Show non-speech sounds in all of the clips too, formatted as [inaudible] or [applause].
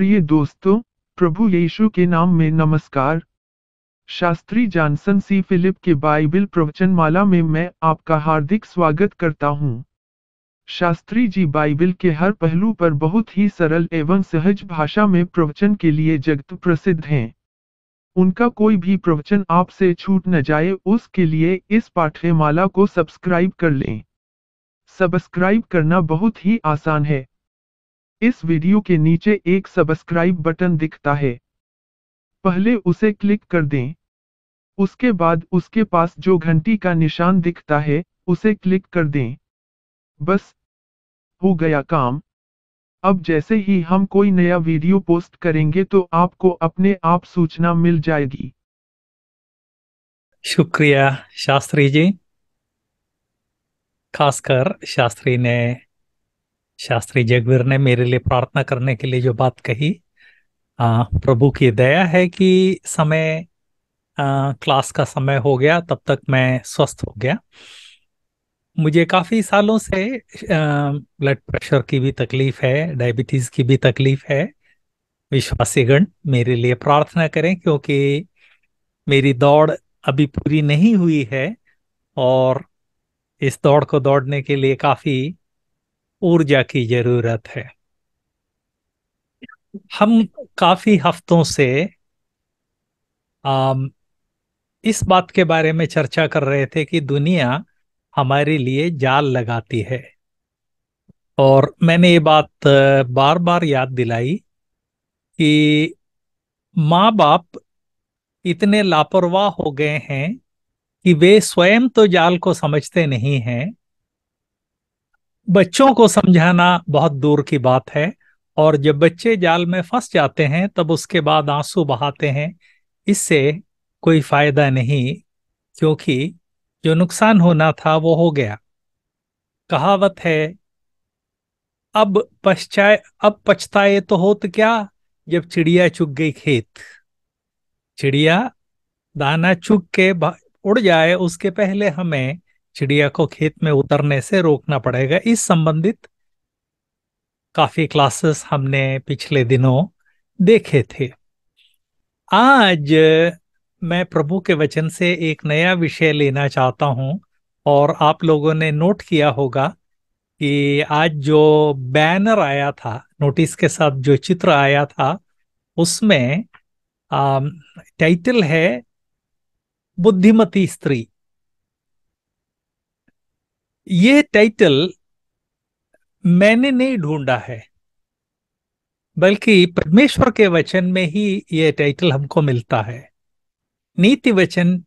प्रिय दोस्तों, प्रभु यीशु के नाम में नमस्कार। शास्त्री जानसन सी फिलिप के बाइबल प्रवचन माला में मैं आपका हार्दिक स्वागत करता हूँ। शास्त्री जी बाइबल के हर पहलू पर बहुत ही सरल एवं सहज भाषा में प्रवचन के लिए जगत प्रसिद्ध हैं। उनका कोई भी प्रवचन आपसे छूट न जाए, उसके लिए इस पाठ्यमाला को सब्सक्राइब कर लें। सब्सक्राइब करना बहुत ही आसान है। इस वीडियो के नीचे एक सब्सक्राइब बटन दिखता है। पहले उसे क्लिक कर दें। उसके बाद उसके पास जो घंटी का निशान दिखता है, उसे क्लिक कर दें। बस, हो गया काम। अब जैसे ही हम कोई नया वीडियो पोस्ट करेंगे तो आपको अपने आप सूचना मिल जाएगी। शुक्रिया शास्त्री जी। खासकर शास्त्री ने शास्त्री जगवीर ने मेरे लिए प्रार्थना करने के लिए जो बात कही आ, प्रभु की दया है कि समय आ, क्लास का समय हो गया तब तक मैं स्वस्थ हो गया। मुझे काफ़ी सालों से ब्लड प्रेशर की भी तकलीफ़ है डायबिटीज़ की भी तकलीफ़ है। विश्वासीगण मेरे लिए प्रार्थना करें क्योंकि मेरी दौड़ अभी पूरी नहीं हुई है और इस दौड़ को दौड़ने के लिए काफ़ी ऊर्जा की ज़रूरत है। हम काफ़ी हफ्तों से आम, इस बात के बारे में चर्चा कर रहे थे कि दुनिया हमारे लिए जाल लगाती है। और मैंने ये बात बार बार याद दिलाई कि माँ बाप इतने लापरवाह हो गए हैं कि वे स्वयं तो जाल को समझते नहीं हैं बच्चों को समझाना बहुत दूर की बात है, और जब बच्चे जाल में फंस जाते हैं, तब उसके बाद आँसू बहाते हैं। इससे कोई फ़ायदा नहीं, क्योंकि जो नुकसान होना था, वो हो गया। कहावत है, अब पश्चाए अब पछताए तो हो तो क्या, जब चिड़िया चुग गई खेत। चिड़िया दाना चुग के उड़ जाए, उसके पहले हमें चिड़िया को खेत में उतरने से रोकना पड़ेगा। इस संबंधित काफ़ी क्लासेस हमने पिछले दिनों देखे थे। आज मैं प्रभु के वचन से एक नया विषय लेना चाहता हूँ और आप लोगों ने नोट किया होगा कि आज जो बैनर आया था नोटिस के साथ जो चित्र आया था, उसमें टाइटल है बुद्धिमती स्त्री। ये टाइटल मैंने नहीं ढूंढा है, बल्कि परमेश्वर के वचन में ही ये टाइटल हमको मिलता है। नीति वचन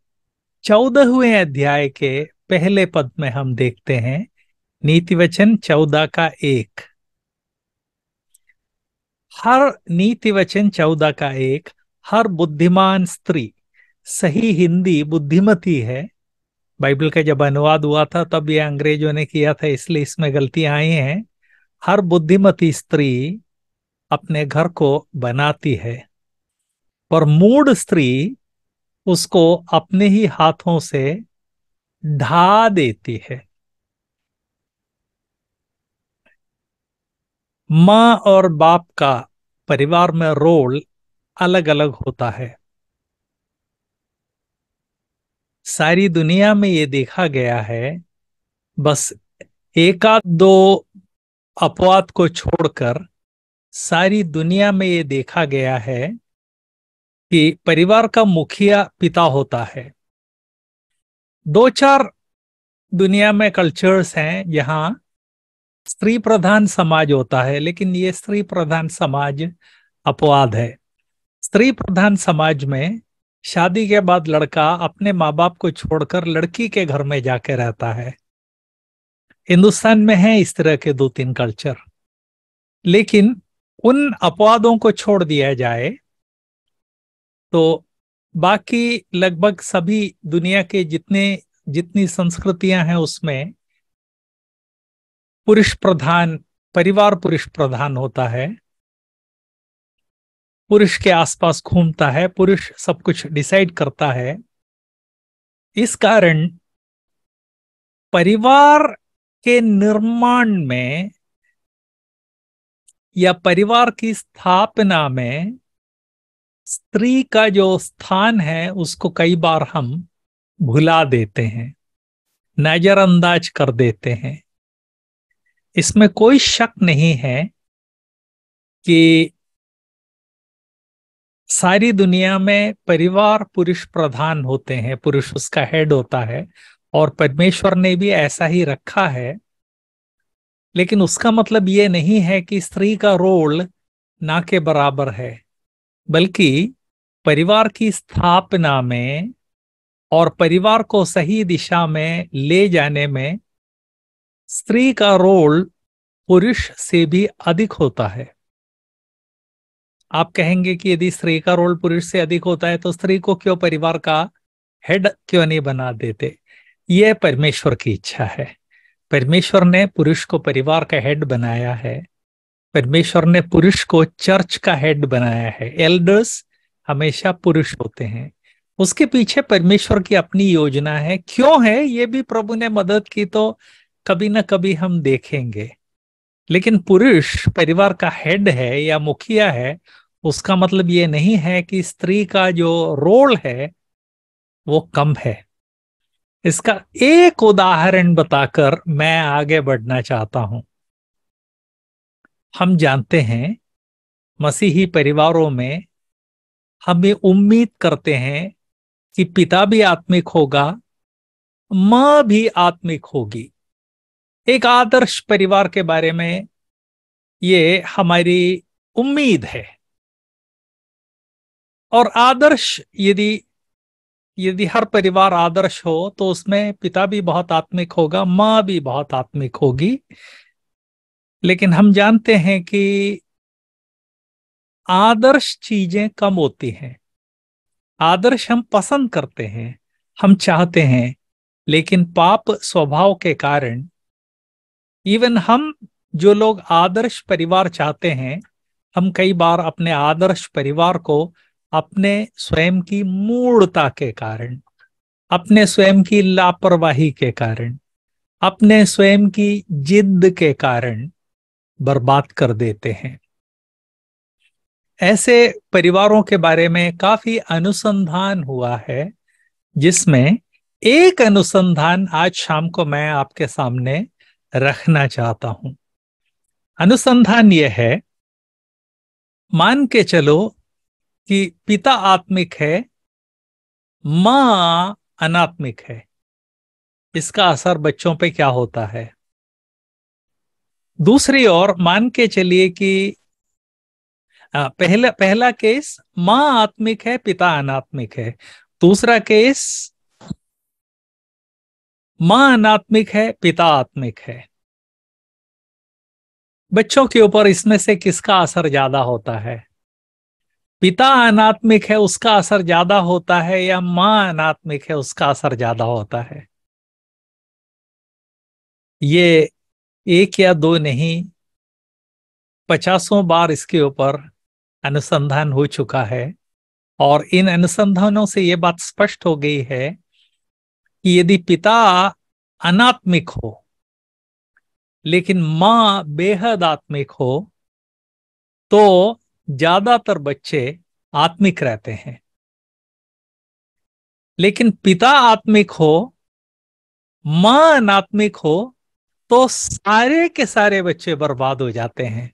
चौदहवें अध्याय के पहले पद में हम देखते हैं। नीति वचन चौदह का एक। हर नीति वचन चौदह का एक, हर बुद्धिमान स्त्री, सही हिंदी बुद्धिमती है बाइबल का जब अनुवाद हुआ था, तब ये अंग्रेज़ों ने किया था, इसलिए इसमें गलतियाँ आई हैं। हर बुद्धिमती स्त्री अपने घर को बनाती है, पर मूड स्त्री उसको अपने ही हाथों से ढा देती है। माँ और बाप का परिवार में रोल अलग अलग होता है। सारी दुनिया में ये देखा गया है, बस एकाध दो अपवाद को छोड़कर सारी दुनिया में ये देखा गया है कि परिवार का मुखिया पिता होता है। दो चार दुनिया में कल्चर्स हैं जहाँ स्त्री प्रधान समाज होता है, लेकिन ये स्त्री प्रधान समाज अपवाद है। स्त्री प्रधान समाज में शादी के बाद लड़का अपने माँ बाप को छोड़कर लड़की के घर में जाके रहता है। हिंदुस्तान में है इस तरह के दो तीन कल्चर। लेकिन उन अपवादों को छोड़ दिया जाए तो बाकी लगभग सभी दुनिया के जितने, जितनी संस्कृतियाँ हैं उसमें पुरुष प्रधान, परिवार पुरुष प्रधान होता है। पुरुष के आसपास घूमता है, पुरुष सब कुछ डिसाइड करता है। इस कारण परिवार के निर्माण में या परिवार की स्थापना में स्त्री का जो स्थान है, उसको कई बार हम भुला देते हैं, नजरअंदाज कर देते हैं। इसमें कोई शक नहीं है कि सारी दुनिया में परिवार पुरुष प्रधान होते हैं, पुरुष उसका हेड होता है, और परमेश्वर ने भी ऐसा ही रखा है। लेकिन उसका मतलब ये नहीं है कि स्त्री का रोल ना के बराबर है, बल्कि परिवार की स्थापना में और परिवार को सही दिशा में ले जाने में स्त्री का रोल पुरुष से भी अधिक होता है। आप कहेंगे कि यदि स्त्री का रोल पुरुष से अधिक होता है तो स्त्री को क्यों परिवार का हेड क्यों नहीं बना देते? यह परमेश्वर की इच्छा है। परमेश्वर ने पुरुष को परिवार का हेड बनाया है। परमेश्वर ने पुरुष को चर्च का हेड बनाया है। एल्डर्स हमेशा पुरुष होते हैं। उसके पीछे परमेश्वर की अपनी योजना है। क्यों है? ये भी प्रभु ने मदद की तो कभी ना कभी हम देखेंगे। लेकिन पुरुष परिवार का हेड है या मुखिया है उसका मतलब ये नहीं है कि स्त्री का जो रोल है, वो कम है। इसका एक उदाहरण बताकर मैं आगे बढ़ना चाहता हूँ। हम जानते हैं, मसीही परिवारों में हम ये उम्मीद करते हैं कि पिता भी आत्मिक होगा, माँ भी आत्मिक होगी। एक आदर्श परिवार के बारे में ये हमारी उम्मीद है। और आदर्श, यदि यदि हर परिवार आदर्श हो तो उसमें पिता भी बहुत आत्मिक होगा, माँ भी बहुत आत्मिक होगी। लेकिन हम जानते हैं कि आदर्श चीज़ें कम होती हैं। आदर्श हम पसंद करते हैं, हम चाहते हैं, लेकिन पाप स्वभाव के कारण इवन हम जो लोग आदर्श परिवार चाहते हैं, हम कई बार अपने आदर्श परिवार को अपने स्वयं की मूर्ता के कारण, अपने स्वयं की लापरवाही के कारण, अपने स्वयं की जिद के कारण बर्बाद कर देते हैं। ऐसे परिवारों के बारे में काफ़ी अनुसंधान हुआ है, जिसमें एक अनुसंधान आज शाम को मैं आपके सामने रखना चाहता हूँ। अनुसंधान यह है, मान के चलो कि पिता आत्मिक है, माँ अनात्मिक है। इसका असर बच्चों पे क्या होता है? दूसरी ओर मान के चलिए कि पहला पहला केस, माँ आत्मिक है, पिता अनात्मिक है। दूसरा केस, माँ अनात्मिक है, पिता आत्मिक है। बच्चों के ऊपर इसमें से किसका असर ज़्यादा होता है? पिता अनात्मिक है, उसका असर ज़्यादा होता है या माँ अनात्मिक है, उसका असर ज़्यादा होता है? ये एक या दो नहीं, पचासों बार इसके ऊपर अनुसंधान हो चुका है और इन अनुसंधानों से यह बात स्पष्ट हो गई है कि यदि पिता अनात्मिक हो, लेकिन माँ बेहद आत्मिक हो तो ज़्यादातर बच्चे आत्मिक रहते हैं। लेकिन पिता आत्मिक हो माँ अनात्मिक हो तो सारे के सारे बच्चे बर्बाद हो जाते हैं।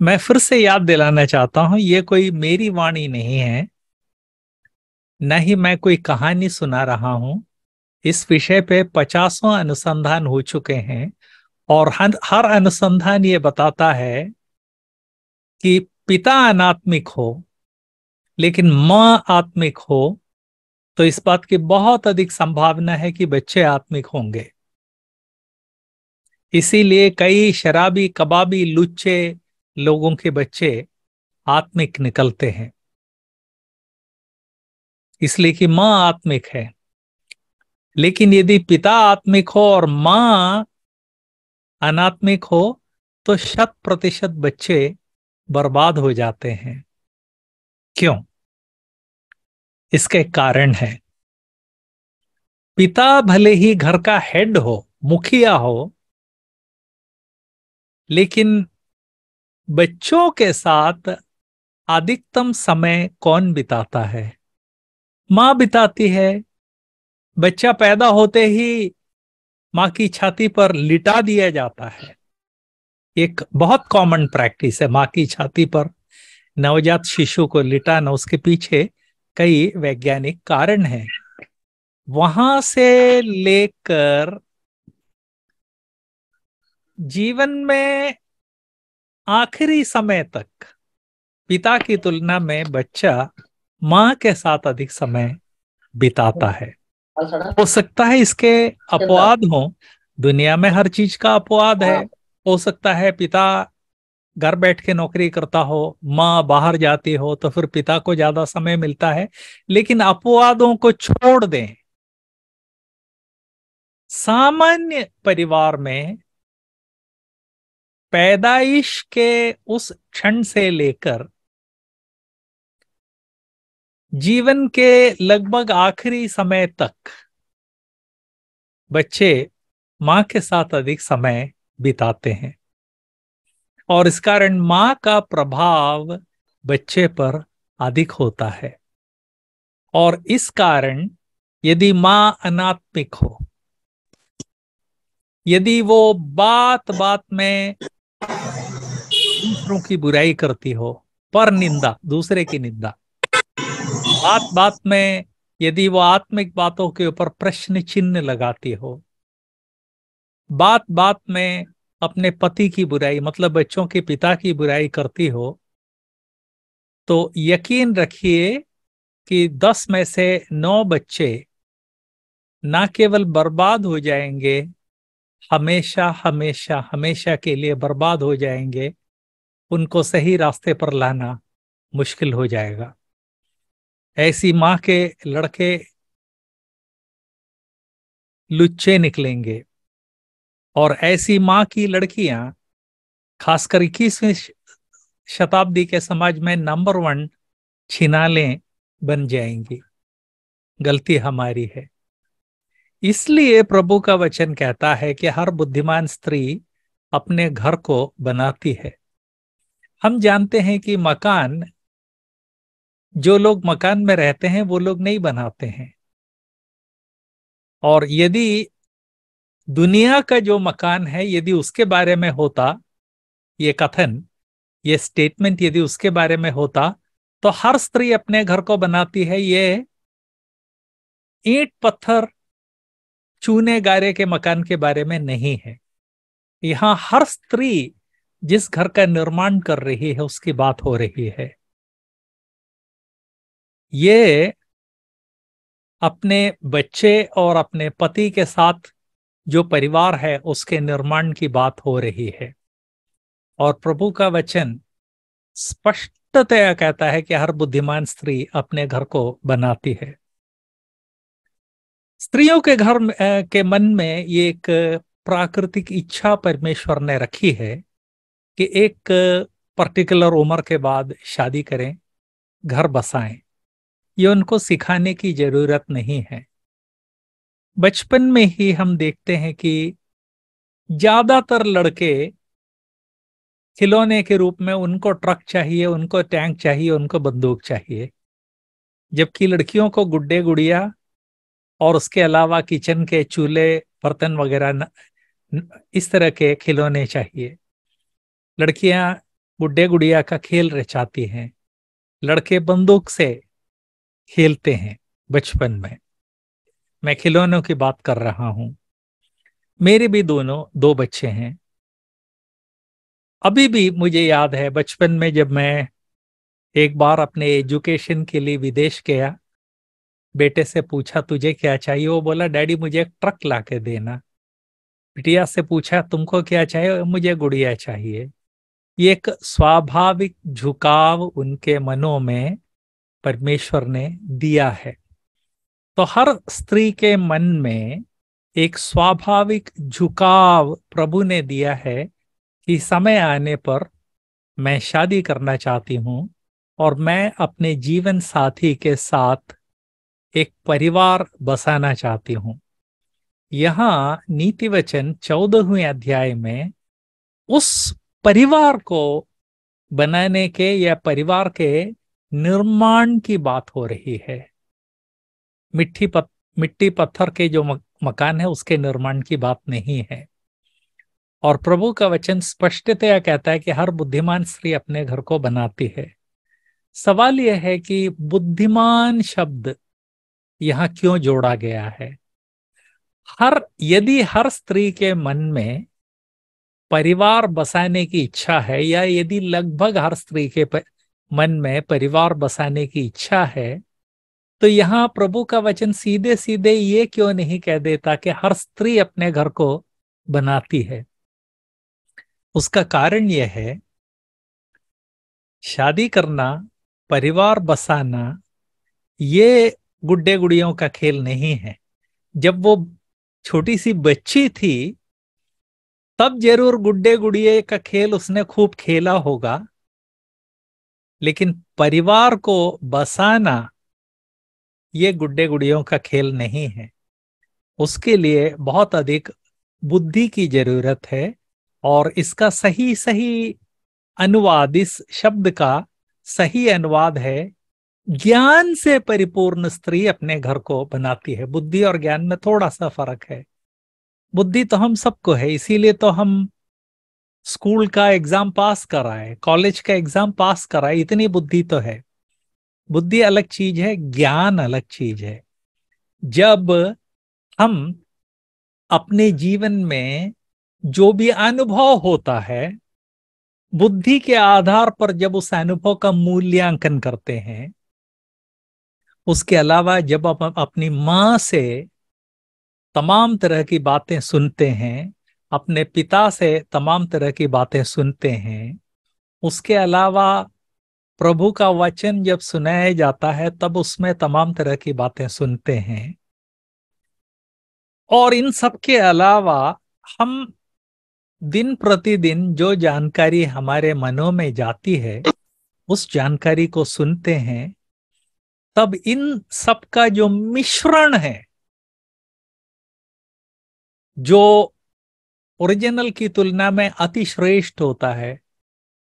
मैं फिर से याद दिलाना चाहता हूँ ये कोई मेरी वाणी नहीं है न ही मैं कोई कहानी सुना रहा हूँ। इस विषय पे पचासों अनुसंधान हो चुके हैं और हर, अनुसंधान ये बताता है कि पिता अनात्मिक हो, लेकिन माँ आत्मिक हो तो इस बात की बहुत अधिक संभावना है कि बच्चे आत्मिक होंगे। इसीलिए कई शराबी, कबाबी, लुच्चे लोगों के बच्चे आत्मिक निकलते हैं। इसलिए कि माँ आत्मिक है। लेकिन यदि पिता आत्मिक हो और माँ अनात्मिक हो तो शत प्रतिशत बच्चे बर्बाद हो जाते हैं। क्यों? इसके कारण है। पिता भले ही घर का हेड हो, मुखिया हो, लेकिन बच्चों के साथ अधिकतम समय कौन बिताता है? माँ बिताती है। बच्चा पैदा होते ही माँ की छाती पर लिटा दिया जाता है। एक बहुत कॉमन प्रैक्टिस है, माँ की छाती पर नवजात शिशु को लिटाना, उसके पीछे कई वैज्ञानिक कारण हैं। वहाँ से लेकर जीवन में आखिरी समय तक, पिता की तुलना में बच्चा माँ के साथ अधिक समय बिताता है। हो सकता है इसके अपवाद हो। दुनिया में हर चीज़ का अपवाद है। हो सकता है पिता घर बैठ के नौकरी करता हो, माँ बाहर जाती हो तो फिर पिता को ज़्यादा समय मिलता है। लेकिन अपवादों को छोड़ दें। सामान्य परिवार में पैदाइश के उस क्षण से लेकर जीवन के लगभग आखिरी समय तक बच्चे माँ के साथ अधिक समय बिताते हैं। और इस कारण माँ का प्रभाव बच्चे पर अधिक होता है। और इस कारण यदि माँ अनात्मिक हो, यदि वो बात बात में दूसरों की बुराई करती हो, पर निंदा, दूसरे की निंदा, बात बात में यदि वो आत्मिक बातों के ऊपर प्रश्न चिन्ह लगाती हो बात बात में अपने पति की बुराई मतलब बच्चों के पिता की बुराई करती हो तो यकीन रखिए कि दस में से नौ बच्चे ना केवल बर्बाद हो जाएँगे, हमेशा हमेशा हमेशा के लिए बर्बाद हो जाएँगे, उनको सही रास्ते पर लाना मुश्किल हो जाएगा। ऐसी माँ के लड़के लुच्चे निकलेंगे। और ऐसी माँ की लड़कियाँ, खासकर इक्कीसवीं शताब्दी के समाज में नंबर वन छिनाले बन जाएँगी। गलती हमारी है। इसलिए प्रभु का वचन कहता है कि हर बुद्धिमान स्त्री अपने घर को बनाती है। हम जानते हैं कि मकान, जो लोग मकान में रहते हैं, वो लोग नहीं बनाते हैं। और यदि दुनिया का जो मकान है, यदि उसके बारे में होता, ये कथन, ये स्टेटमेंट यदि उसके बारे में होता तो हर स्त्री अपने घर को बनाती है। ये ईट, पत्थर, चूने, गारे के मकान के बारे में नहीं है। यहाँ हर स्त्री जिस घर का निर्माण कर रही है, उसकी बात हो रही है। ये अपने बच्चे और अपने पति के साथ जो परिवार है, उसके निर्माण की बात हो रही है। और प्रभु का वचन स्पष्टतया कहता है कि हर बुद्धिमान स्त्री अपने घर को बनाती है। स्त्रियों के घर के मन में ये एक प्राकृतिक इच्छा परमेश्वर ने रखी है कि एक पर्टिकुलर उम्र के बाद शादी करें, घर बसाएँ। ये उनको सिखाने की ज़रूरत नहीं है। बचपन में ही हम देखते हैं कि ज़्यादातर लड़के खिलौने के रूप में उनको ट्रक चाहिए, उनको टैंक चाहिए, उनको बंदूक चाहिए। जबकि लड़कियों को गुड्डे, गुड़िया और उसके अलावा किचन के चूल्हे, बर्तन वगैरह इस तरह के खिलौने चाहिए। लड़कियाँ गुड्डे, गुड़िया का खेल रचाती हैं। लड़के बंदूक से खेलते हैं बचपन में। मैं खिलौनों की बात कर रहा हूँ। मेरे भी दोनों, दो बच्चे हैं। अभी भी मुझे याद है, बचपन में जब मैं एक बार अपने एजुकेशन के लिए विदेश गया। बेटे से पूछा, तुझे क्या चाहिए? वो बोला, डैडी, मुझे एक ट्रक ला के देना। बिटिया से पूछा, तुमको क्या चाहिए? मुझे गुड़िया चाहिए। ये एक स्वाभाविक झुकाव उनके मनों में परमेश्वर ने दिया है। तो हर स्त्री के मन में एक स्वाभाविक झुकाव प्रभु ने दिया है कि समय आने पर मैं शादी करना चाहती हूँ और मैं अपने जीवन साथी के साथ एक परिवार बसाना चाहती हूँ। यहाँ नीति वचन चौदहवें अध्याय में उस परिवार को बनाने के या परिवार के निर्माण की बात हो रही है। मिट्टी पत, मिट्टी पत्थर के जो मकान है उसके निर्माण की बात नहीं है। और प्रभु का वचन स्पष्टतया कहता है कि हर बुद्धिमान स्त्री अपने घर को बनाती है। सवाल यह है कि बुद्धिमान शब्द यहाँ क्यों जोड़ा गया है? हर यदि हर स्त्री के मन में परिवार बसाने की इच्छा है या यदि लगभग हर स्त्री के मन में परिवार बसाने की इच्छा है तो यहाँ प्रभु का वचन सीधे सीधे ये क्यों नहीं कह देता कि हर स्त्री अपने घर को बनाती है? उसका कारण यह है, शादी करना, परिवार बसाना, ये गुड्डे गुड़ियों का खेल नहीं है। जब वो छोटी सी बच्ची थी, तब ज़रूर गुड्डे गुड़िये का खेल उसने खूब खेला होगा, लेकिन परिवार को बसाना ये गुड्डे गुड़ियों का खेल नहीं है। उसके लिए बहुत अधिक बुद्धि की ज़रूरत है और इसका सही सही अनुवाद, इस शब्द का सही अनुवाद है। ज्ञान से परिपूर्ण स्त्री अपने घर को बनाती है। बुद्धि और ज्ञान में थोड़ा सा फ़र्क है। बुद्धि तो हम सबको है, इसीलिए तो हम स्कूल का एग्ज़ाम पास कराए, कॉलेज का एग्ज़ाम पास कराए, इतनी बुद्धि तो है। बुद्धि अलग चीज़ है, ज्ञान अलग चीज़ है। जब हम अपने जीवन में जो भी अनुभव होता है, बुद्धि के आधार पर जब उस अनुभव का मूल्यांकन करते हैं, उसके अलावा जब आप अपनी माँ से तमाम तरह की बातें सुनते हैं, अपने पिता से तमाम तरह की बातें सुनते हैं, उसके अलावा प्रभु का वचन जब सुनाया जाता है, तब उसमें तमाम तरह की बातें सुनते हैं। और इन सब के अलावा हम दिन प्रतिदिन जो जानकारी हमारे मनों में जाती है, उस जानकारी को सुनते हैं, तब इन सब का जो मिश्रण है, जो ओरिजिनल की तुलना में अति श्रेष्ठ होता है,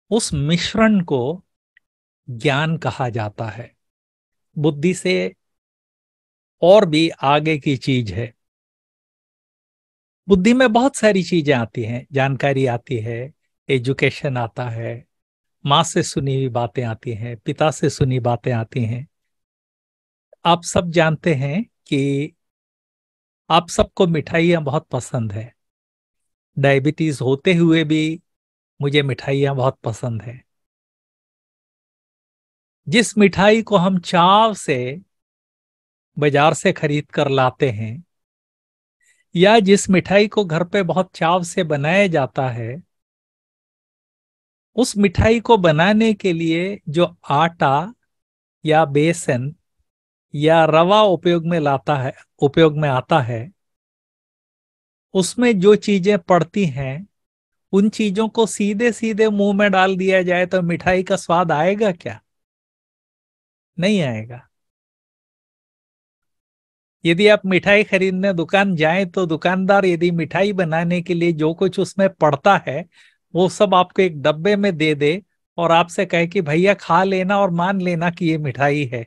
उस मिश्रण को ज्ञान कहा जाता है। बुद्धि से और भी आगे की चीज़ है। बुद्धि में बहुत सारी चीज़ें आती हैं, जानकारी आती है एजुकेशन आता है, माँ से सुनी हुई बातें आती हैं, पिता से सुनी बातें आती हैं। आप सब जानते हैं कि आप सबको मिठाइयाँ बहुत पसंद है। डायबिटीज़ होते हुए भी मुझे मिठाइयाँ बहुत पसंद है। जिस मिठाई को हम चाव से बाज़ार से खरीद कर लाते हैं, या जिस मिठाई को घर पे बहुत चाव से बनाया जाता है, उस मिठाई को बनाने के लिए जो आटा या बेसन या रवा उपयोग में लाता है, उपयोग में आता है, उसमें जो चीज़ें पड़ती हैं, उन चीज़ों को सीधे सीधे मुँह में डाल दिया जाए तो मिठाई का स्वाद आएगा क्या? नहीं आएगा। यदि आप मिठाई खरीदने दुकान जाएँ तो दुकानदार यदि मिठाई बनाने के लिए जो कुछ उसमें पड़ता है, वो सब आपको एक डब्बे में दे दे और आपसे कहे कि, भैया, खा लेना और मान लेना कि ये मिठाई है।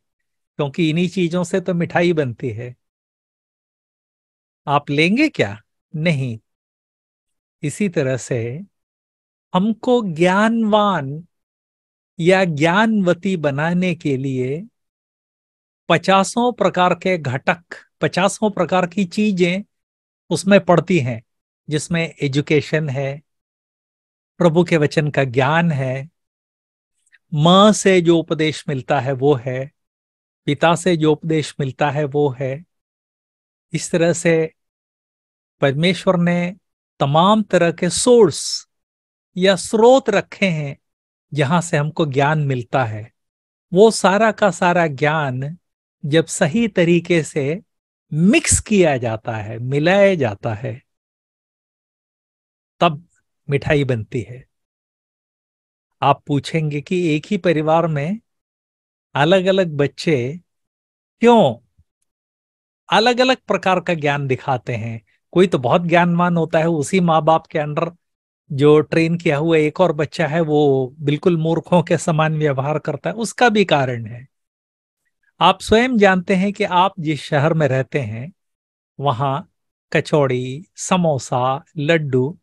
क्योंकि इन्हीं चीज़ों से तो मिठाई बनती है। आप लेंगे क्या? नहीं। इसी तरह से हमको ज्ञानवान या ज्ञानवती बनाने के लिए पचासों प्रकार के घटक, पचासों प्रकार की चीज़ें उसमें पड़ती हैं, जिसमें एजुकेशन है, प्रभु के वचन का ज्ञान है, माँ से जो उपदेश मिलता है वो है, पिता से जो उपदेश मिलता है वो है। इस तरह से परमेश्वर ने तमाम तरह के सोर्स या स्रोत रखे हैं जहाँ से हमको ज्ञान मिलता है। वो सारा का सारा ज्ञान जब सही तरीके से मिक्स किया जाता है, मिलाया जाता है, तब मिठाई बनती है। आप पूछेंगे कि एक ही परिवार में अलग अलग बच्चे क्यों अलग अलग प्रकार का ज्ञान दिखाते हैं? कोई तो बहुत ज्ञानवान होता है, उसी माँ बाप के अंडर जो ट्रेन किया हुआ एक और बच्चा है, वो बिल्कुल मूर्खों के समान व्यवहार करता है, उसका भी कारण है। आप स्वयं जानते हैं कि आप जिस शहर में रहते हैं, वहाँ कचौड़ी, समोसा, लड्डू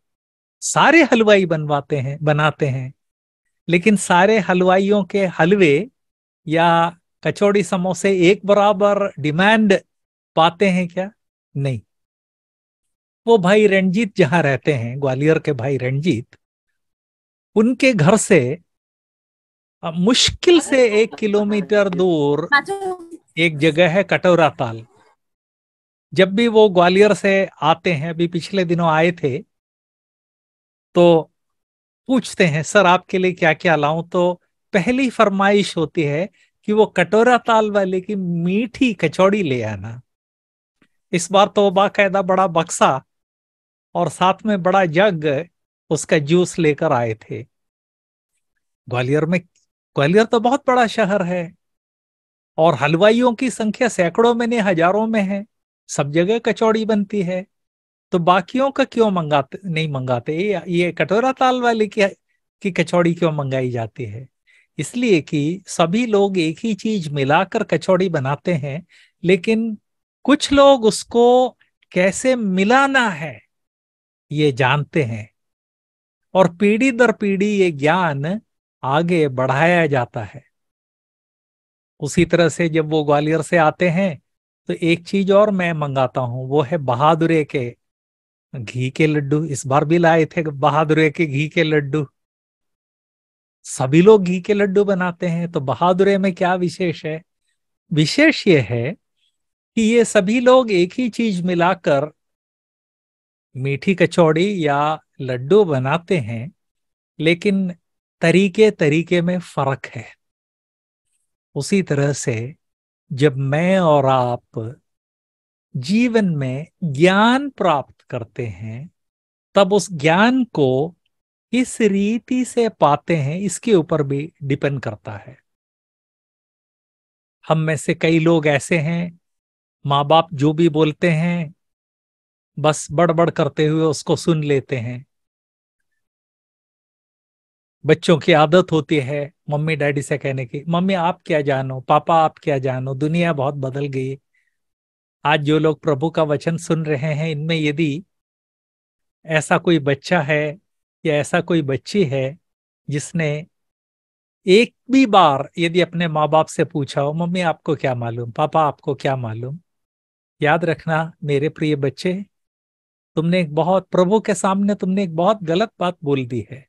सारे हलवाई बनवाते हैं, बनाते हैं, लेकिन सारे हलवाइयों के हलवे या कचौड़ी समोसे एक बराबर डिमांड पाते हैं क्या? नहीं। वो भाई रणजीत जहाँ रहते हैं, ग्वालियर के भाई रणजीत, उनके घर से मुश्किल से एक किलोमीटर दूर एक जगह है कटोरा ताल। जब भी वो ग्वालियर से आते हैं, अभी पिछले दिनों आए थे तो पूछते हैं, सर, आपके लिए क्या क्या लाऊं? तो पहली फरमाइश होती है कि वो कटोरा ताल वाले की मीठी कचौड़ी ले आना। इस बार तो बाकायदा बड़ा बक्सा और साथ में बड़ा जग उसका जूस लेकर आए थे। ग्वालियर में ग्वालियर तो बहुत बड़ा शहर है और हलवाइयों की संख्या सैकड़ों में नहीं हज़ारों में है। सब जगह कचौड़ी बनती है। तो बाकियों का क्यों मंगाते नहीं मंगाते? ये, ये कटोरा ताल वाले की, की कचौड़ी क्यों मंगाई जाती है? इसलिए कि सभी लोग एक ही चीज़ मिलाकर कचौड़ी बनाते हैं लेकिन कुछ लोग उसको कैसे मिलाना है? ये जानते हैं। और पीढ़ी दर पीढ़ी ये ज्ञान आगे बढ़ाया जाता है। उसी तरह से जब वो ग्वालियर से आते हैं तो एक चीज़ और मैं मंगाता हूँ, वो है बहादुरे के घी के लड्डू। इस बार भी लाए थे बहादुरे के घी के लड्डू। सभी लोग घी के लड्डू बनाते हैं तो बहादुरे में क्या विशेष है? विशेष ये है कि ये सभी लोग एक ही चीज़ मिलाकर मीठी कचौड़ी या लड्डू बनाते हैं, लेकिन तरीके तरीके में फ़र्क है। उसी तरह से जब मैं और आप जीवन में ज्ञान प्राप्त करते हैं, तब उस ज्ञान को किस रीति से पाते हैं, इसके ऊपर भी डिपेंड करता है। हम में से कई लोग ऐसे हैं, माँ बाप जो भी बोलते हैं बस बड़बड़ करते हुए उसको सुन लेते हैं। बच्चों की आदत होती है मम्मी डैडी से कहने की, मम्मी, आप क्या जानो? पापा, आप क्या जानो? दुनिया बहुत बदल गई आज जो लोग प्रभु का वचन सुन रहे हैं, इनमें यदि ऐसा कोई बच्चा है या ऐसा कोई बच्ची है जिसने एक भी बार यदि अपने माँ बाप से पूछा हो, मम्मी, आपको क्या मालूम? पापा, आपको क्या मालूम? याद रखना मेरे प्रिय बच्चे तुमने एक बहुत, प्रभु के सामने तुमने एक बहुत गलत बात बोल दी है।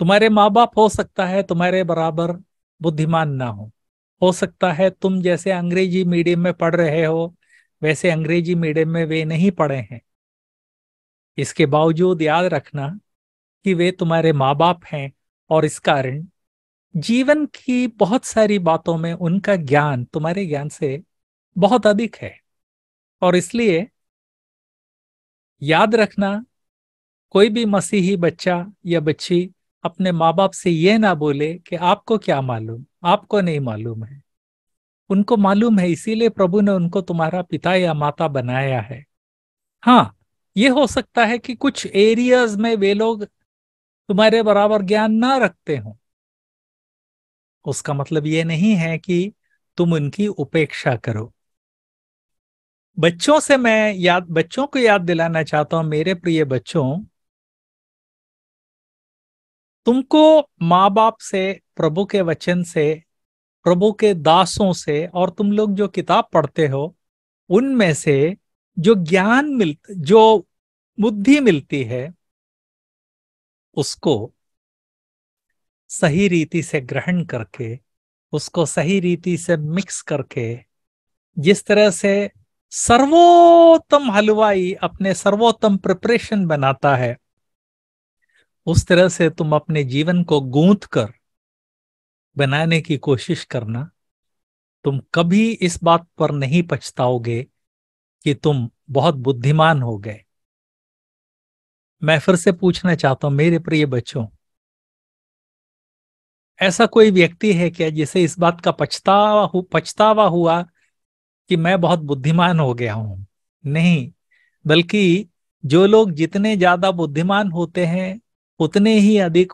तुम्हारे माँ बाप हो सकता है तुम्हारे बराबर बुद्धिमान ना हो। हो सकता है तुम जैसे अंग्रेज़ी मीडियम में पढ़ रहे हो, वैसे अंग्रेज़ी मीडियम में वे नहीं पढ़े हैं। इसके बावजूद याद रखना कि वे तुम्हारे माँ बाप हैं और इस कारण जीवन की बहुत सारी बातों में उनका ज्ञान तुम्हारे ज्ञान से बहुत अधिक है। और इसलिए याद रखना, कोई भी मसीही बच्चा या बच्ची अपने माँ बाप से यह ना बोले कि आपको क्या मालूम, आपको नहीं मालूम है। उनको मालूम है, इसीलिए प्रभु ने उनको तुम्हारा पिता या माता बनाया है। हाँ ये हो सकता है कि कुछ एरियाज़ में वे लोग तुम्हारे बराबर ज्ञान ना रखते हो। उसका मतलब ये नहीं है कि तुम उनकी उपेक्षा करो। बच्चों से मैं याद, बच्चों को याद दिलाना चाहता हूँ, मेरे प्रिय बच्चों। तुमको माँ बाप से, प्रभु के वचन से, प्रभु के दासों से और तुम लोग जो किताब पढ़ते हो, उनमें से जो ज्ञान मिल, जो बुद्धि मिलती है, उसको सही रीति से ग्रहण करके, उसको सही रीति से मिक्स करके, जिस तरह से सर्वोत्तम हलवाई अपने सर्वोत्तम प्रिपरेशन बनाता है। उस तरह से तुम अपने जीवन को गूंथ कर बनाने की कोशिश करना, तुम कभी इस बात पर नहीं पछताओगे कि तुम बहुत बुद्धिमान हो गए। मैं फिर से पूछना चाहता हूँ, मेरे प्रिय बच्चों, ऐसा कोई व्यक्ति है क्या जिसे इस बात का पछतावा पछतावा हुआ कि मैं बहुत बुद्धिमान हो गया हूँ। नहीं, बल्कि जो लोग जितने ज़्यादा बुद्धिमान होते हैं, उतने ही अधिक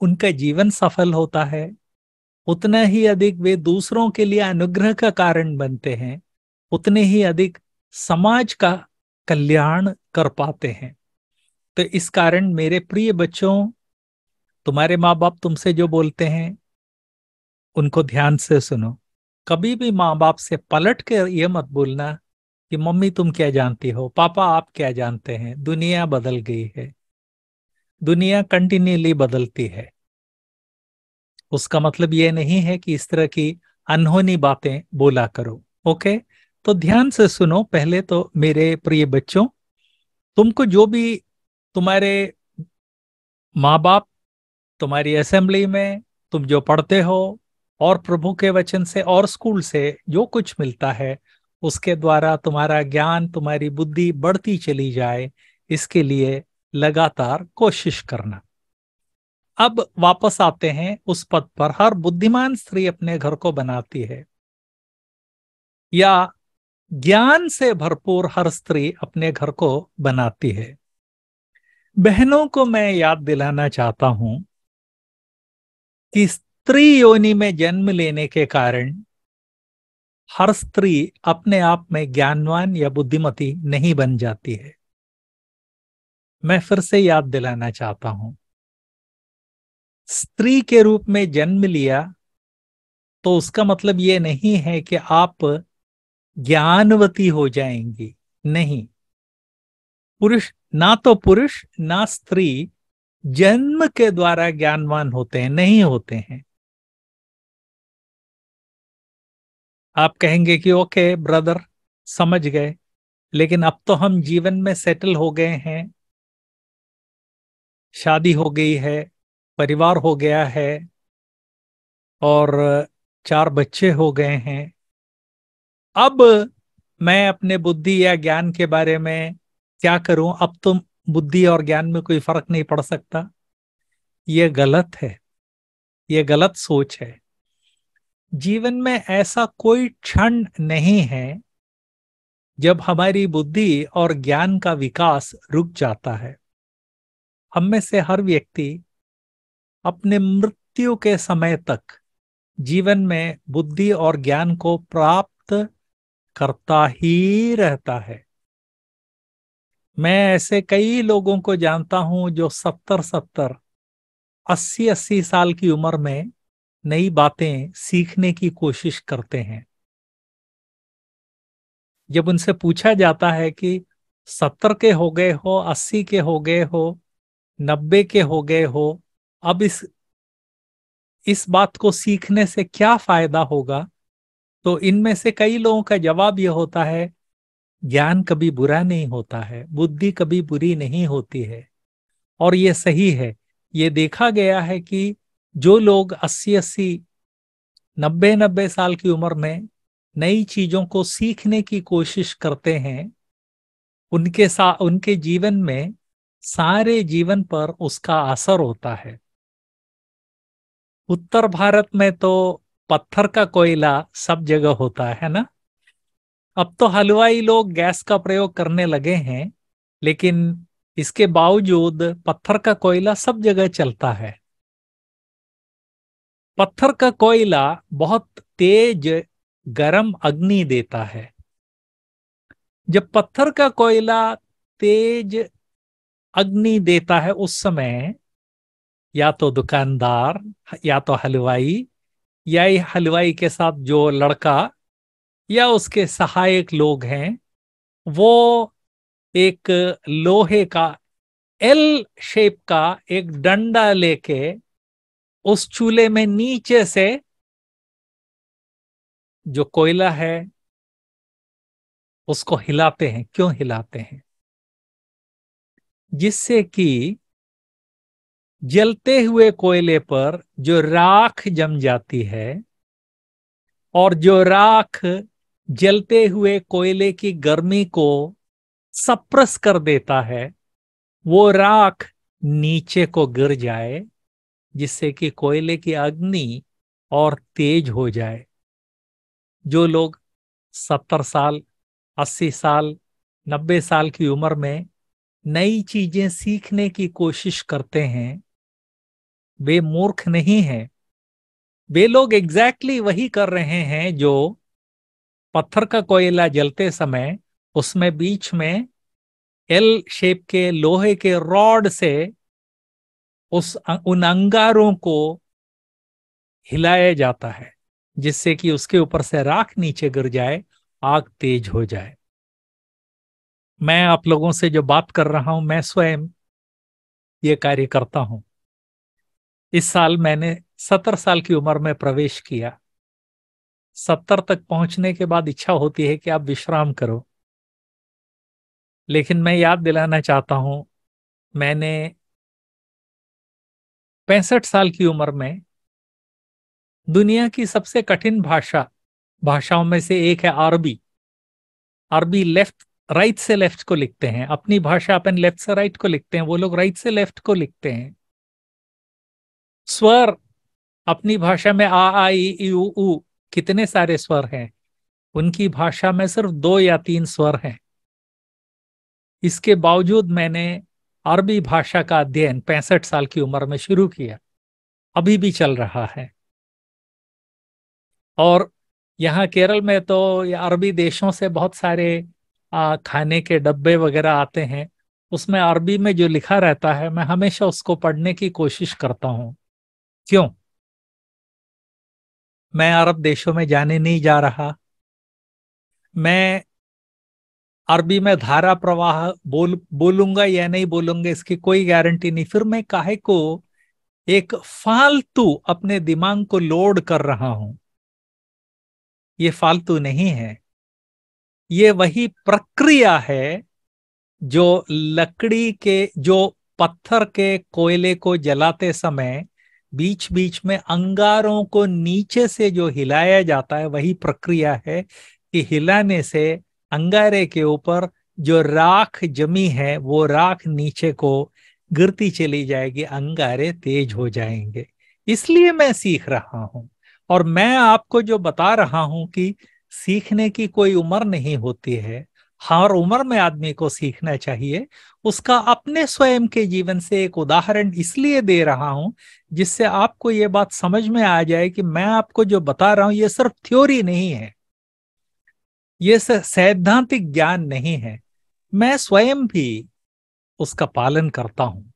उनका जीवन सफल होता है। उतना ही अधिक वे दूसरों के लिए अनुग्रह का कारण बनते हैं। उतने ही अधिक समाज का कल्याण कर पाते हैं। तो इस कारण मेरे प्रिय बच्चों, तुम्हारे माँ बाप तुमसे जो बोलते हैं, उनको ध्यान से सुनो। कभी भी माँ बाप से पलट के ये मत बोलना कि, मम्मी, तुम क्या जानती हो? पापा, आप क्या जानते हैं? दुनिया बदल गई है। दुनिया कंटिन्यूली बदलती है। उसका मतलब ये नहीं है कि इस तरह की अनहोनी बातें बोला करो, ओके? तो ध्यान से सुनो, पहले तो मेरे प्रिय बच्चों, तुमको जो भी तुम्हारे माँ बाप तुम्हारी असेंबली में, तुम जो पढ़ते हो और प्रभु के वचन से और स्कूल से जो कुछ मिलता है, उसके द्वारा तुम्हारा ज्ञान, तुम्हारी बुद्धि बढ़ती चली जाए, इसके लिए लगातार कोशिश करना। अब वापस आते हैं उस पद पर। हर बुद्धिमान स्त्री अपने घर को बनाती है। या ज्ञान से भरपूर हर स्त्री अपने घर को बनाती है। बहनों को मैं याद दिलाना चाहता हूँ कि स्त्री योनि में जन्म लेने के कारण हर स्त्री अपने आप में ज्ञानवान या बुद्धिमती नहीं बन जाती है। मैं फिर से याद दिलाना चाहता हूँ। स्त्री के रूप में जन्म लिया तो उसका मतलब ये नहीं है कि आप ज्ञानवती हो जाएँगी, नहीं। पुरुष, ना तो पुरुष, ना स्त्री जन्म के द्वारा ज्ञानवान होते हैं, नहीं होते हैं। आप कहेंगे कि, ओके ब्रदर समझ गए, लेकिन अब तो हम जीवन में सेटल हो गए हैं। शादी हो गई है, परिवार हो गया है, और चार बच्चे हो गए हैं। अब मैं अपने बुद्धि या ज्ञान के बारे में क्या करूँ? अब तो बुद्धि और ज्ञान में कोई फ़र्क नहीं पड़ सकता। यह गलत है। यह गलत सोच है। जीवन में ऐसा कोई क्षण नहीं है जब हमारी बुद्धि और ज्ञान का विकास रुक जाता है। हम में से हर व्यक्ति अपने मृत्यु के समय तक जीवन में बुद्धि और ज्ञान को प्राप्त करता ही रहता है। मैं ऐसे कई लोगों को जानता हूँ जो सत्तर सत्तर, अस्सी अस्सी साल की उम्र में नई बातें सीखने की कोशिश करते हैं। जब उनसे पूछा जाता है कि सत्तर के हो गए हो, अस्सी के हो गए हो, नब्बे के हो गए हो, अब इस इस बात को सीखने से क्या फ़ायदा होगा? तो इनमें से कई लोगों का जवाब यह होता है, ज्ञान कभी बुरा नहीं होता है, बुद्धि कभी बुरी नहीं होती है। और ये सही है। ये देखा गया है कि जो लोग अस्सी अस्सी नब्बे नब्बे साल की उम्र में नई चीज़ों को सीखने की कोशिश करते हैं, उनके साथ उनके जीवन में सारे जीवन पर उसका असर होता है। उत्तर भारत में तो पत्थर का कोयला सब जगह होता है ना? अब तो हलवाई लोग गैस का प्रयोग करने लगे हैं, लेकिन इसके बावजूद पत्थर का कोयला सब जगह चलता है। पत्थर का कोयला बहुत तेज गरम अग्नि देता है। जब पत्थर का कोयला तेज अग्नि देता है उस समय या तो दुकानदार, या तो हलवाई, या हलवाई के साथ जो लड़का, या उसके सहायक लोग हैं, वो एक लोहे का एल शेप का एक डंडा लेके उस चूल्हे में नीचे से जो कोयला है, उसको हिलाते हैं। क्यों हिलाते हैं? जिससे कि जलते हुए कोयले पर जो राख जम जाती है और जो राख जलते हुए कोयले की गर्मी को सप्रस कर देता है, वो राख नीचे को गिर जाए जिससे कि कोयले की अग्नि और तेज हो जाए। जो लोग सत्तर साल, अस्सी साल, नब्बे साल की उम्र में नई चीज़ें सीखने की कोशिश करते हैं, वे मूर्ख नहीं है। वे लोग एग्जैक्टली exactly वही कर रहे हैं जो पत्थर का कोयला जलते समय उसमें बीच में एल शेप के, लोहे के रॉड से उस उन अंगारों को हिलाया जाता है, जिससे कि उसके ऊपर से राख नीचे गिर जाए, आग तेज हो जाए। मैं आप लोगों से जो बात कर रहा हूँ, मैं स्वयं ये कार्य करता हूँ। इस साल मैंने सत्तर साल की उम्र में प्रवेश किया। सत्तर तक पहुँचने के बाद इच्छा होती है कि आप विश्राम करो। लेकिन मैं याद दिलाना चाहता हूँ, मैंने पैंसठ साल की उम्र में दुनिया की सबसे कठिन भाषा, भाषाओं में से एक है अरबी। अरबी लेफ़्ट राइट से लेफ़्ट को लिखते हैं। अपनी भाषा अपन लेफ़्ट से राइट को लिखते हैं। वो लोग राइट से लेफ़्ट को लिखते हैं। स्वर, अपनी भाषा में आ आई यू कितने सारे स्वर हैं? उनकी भाषा में सिर्फ़ दो या तीन स्वर हैं। इसके बावजूद मैंने अरबी भाषा का अध्ययन पैंसठ साल की उम्र में शुरू किया। अभी भी चल रहा है। और यहाँ केरल में तो अरबी देशों से बहुत सारे आ, खाने के डब्बे वगैरह आते हैं। उसमें अरबी में जो लिखा रहता है मैं हमेशा उसको पढ़ने की कोशिश करता हूँ। क्यों? मैं अरब देशों में जाने नहीं जा रहा। मैं अरबी में धारा प्रवाह बोल, बोलूँगा या नहीं बोलूँगा, इसकी कोई गारंटी नहीं। फिर मैं काहे को एक फालतू अपने दिमाग को लोड कर रहा हूँ। ये फालतू नहीं है। ये वही प्रक्रिया है जो लकड़ी के, जो पत्थर के कोयले को जलाते समय बीच बीच में अंगारों को नीचे से जो हिलाया जाता है, वही प्रक्रिया है कि हिलाने से अंगारे के ऊपर जो राख जमी है, वो राख नीचे को गिरती चली जाएगी, अंगारे तेज हो जाएँगे। इसलिए मैं सीख रहा हूँ। और मैं आपको जो बता रहा हूँ कि सीखने की कोई उम्र नहीं होती है। हर उम्र में आदमी को सीखना चाहिए। उसका अपने स्वयं के जीवन से एक उदाहरण इसलिए दे रहा हूँ, जिससे आपको ये बात समझ में आ जाए कि मैं आपको जो बता रहा हूँ, ये सिर्फ़ थ्योरी नहीं है। ये सैद्धांतिक ज्ञान नहीं है। मैं स्वयं भी उसका पालन करता हूँ।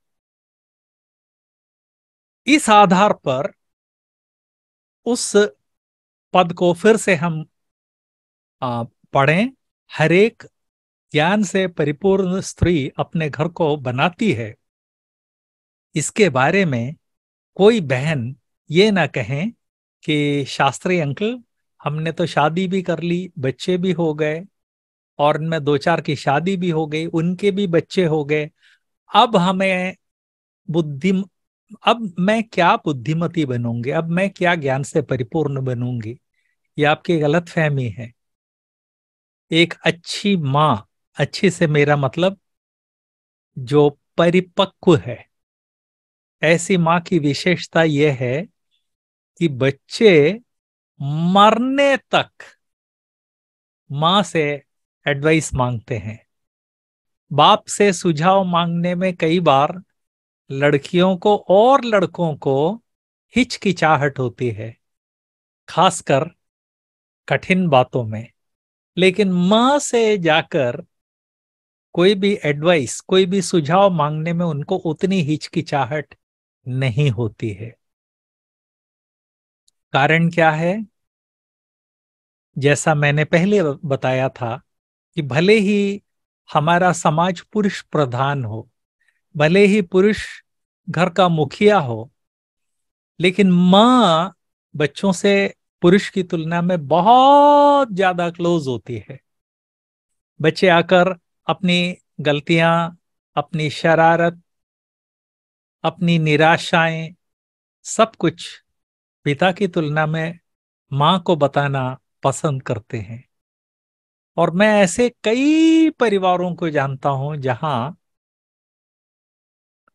इस आधार पर उस पद को फिर से हम पढ़ें। हरेक ज्ञान से परिपूर्ण स्त्री अपने घर को बनाती है। इसके बारे में कोई बहन ये ना कहें कि शास्त्री अंकल हमने तो शादी भी कर ली, बच्चे भी हो गए, और उनमें दो चार की शादी भी हो गई, उनके भी बच्चे हो गए। अब हमें बुद्धि, अब मैं क्या बुद्धिमती बनूँगी? अब मैं क्या ज्ञान से परिपूर्ण बनूँगी? ये आपकी गलत फहमी है। एक अच्छी माँ, अच्छी से मेरा मतलब जो परिपक्व है। ऐसी माँ की विशेषता यह है कि बच्चे मरने तक माँ से एडवाइस मांगते हैं। बाप से सुझाव मांगने में कई बार लड़कियों को और लड़कों को हिचकिचाहट होती है, खासकर कठिन बातों में। लेकिन माँ से जाकर कोई भी एडवाइस कोई भी सुझाव मांगने में उनको उतनी हिचकिचाहट नहीं होती है। कारण क्या है? जैसा मैंने पहले बताया था कि भले ही हमारा समाज पुरुष प्रधान हो, भले ही पुरुष घर का मुखिया हो, लेकिन माँ बच्चों से पुरुष की तुलना में बहुत ज़्यादा क्लोज होती है। बच्चे आकर अपनी गलतियाँ, अपनी शरारत, अपनी निराशाएँ, सब कुछ पिता की तुलना में माँ को बताना पसंद करते हैं। और मैं ऐसे कई परिवारों को जानता हूँ जहाँ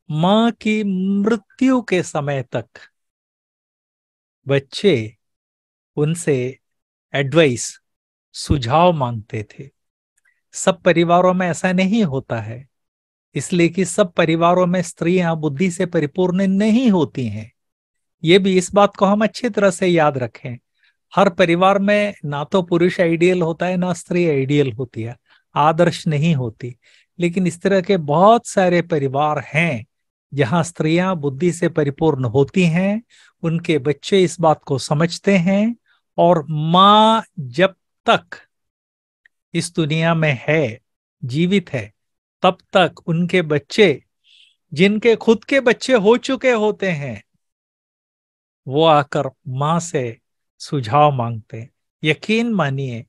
माँ की मृत्यु के समय तक बच्चे उनसे एडवाइस, सुझाव मांगते थे। सब परिवारों में ऐसा नहीं होता है, इसलिए कि सब परिवारों में स्त्रियाँ बुद्धि से परिपूर्ण नहीं होती हैं। ये भी इस बात को हम अच्छी तरह से याद रखें। हर परिवार में ना तो पुरुष आइडियल होता है, ना स्त्री आइडियल होती है, आदर्श नहीं होती। लेकिन इस तरह के बहुत सारे परिवार हैं जहाँ स्त्रियाँ बुद्धि से परिपूर्ण होती हैं, उनके बच्चे इस बात को समझते हैं और माँ जब तक इस दुनिया में है, जीवित है, तब तक उनके बच्चे, जिनके खुद के बच्चे हो चुके होते हैं वो आकर माँ से सुझाव मांगते हैं। यकीन मानिए,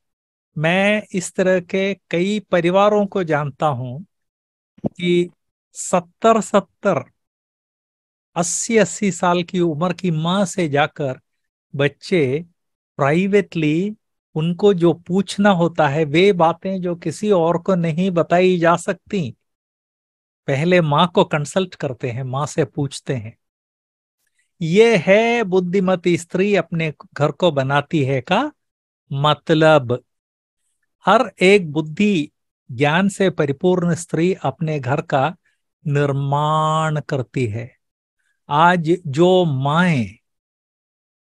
मैं इस तरह के कई परिवारों को जानता हूँ कि सत्तर सत्तर, अस्सी अस्सी साल की उम्र की माँ से जाकर बच्चे प्राइवेटली उनको जो पूछना होता है, वे बातें जो किसी और को नहीं बताई जा सकती, पहले माँ को कंसल्ट करते हैं, माँ से पूछते हैं। ये है बुद्धिमती स्त्री अपने घर को बनाती है का मतलब। हर एक बुद्धि ज्ञान से परिपूर्ण स्त्री अपने घर का निर्माण करती है। आज जो माए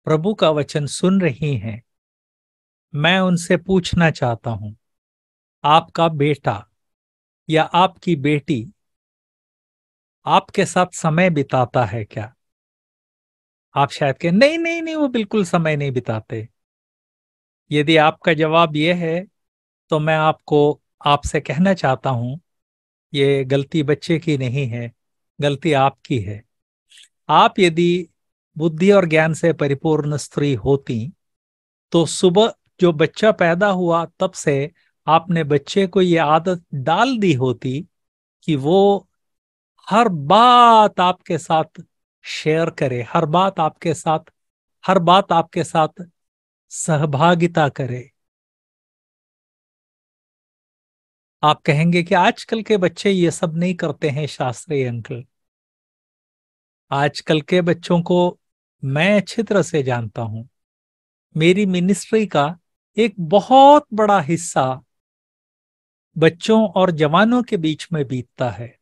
प्रभु का वचन सुन रही हैं, मैं उनसे पूछना चाहता हूँ, आपका बेटा या आपकी बेटी आपके साथ समय बिताता है क्या? आप शायद के नहीं नहीं नहीं, वो बिल्कुल समय नहीं बिताते। यदि आपका जवाब यह है तो मैं आपको, आपसे कहना चाहता हूँ, ये गलती बच्चे की नहीं है, गलती आपकी है। आप यदि बुद्धि और ज्ञान से परिपूर्ण स्त्री होती तो सुबह जो बच्चा पैदा हुआ, तब से आपने बच्चे को ये आदत डाल दी होती कि वो हर बात आपके साथ शेयर करे, हर बात आपके साथ, हर बात आपके साथ सहभागिता करे। आप कहेंगे कि आजकल के बच्चे ये सब नहीं करते हैं शास्त्रीय अंकल आजकल के बच्चों को मैं अच्छी तरह से जानता हूँ। मेरी मिनिस्ट्री का एक बहुत बड़ा हिस्सा बच्चों और जवानों के बीच में बीतता है।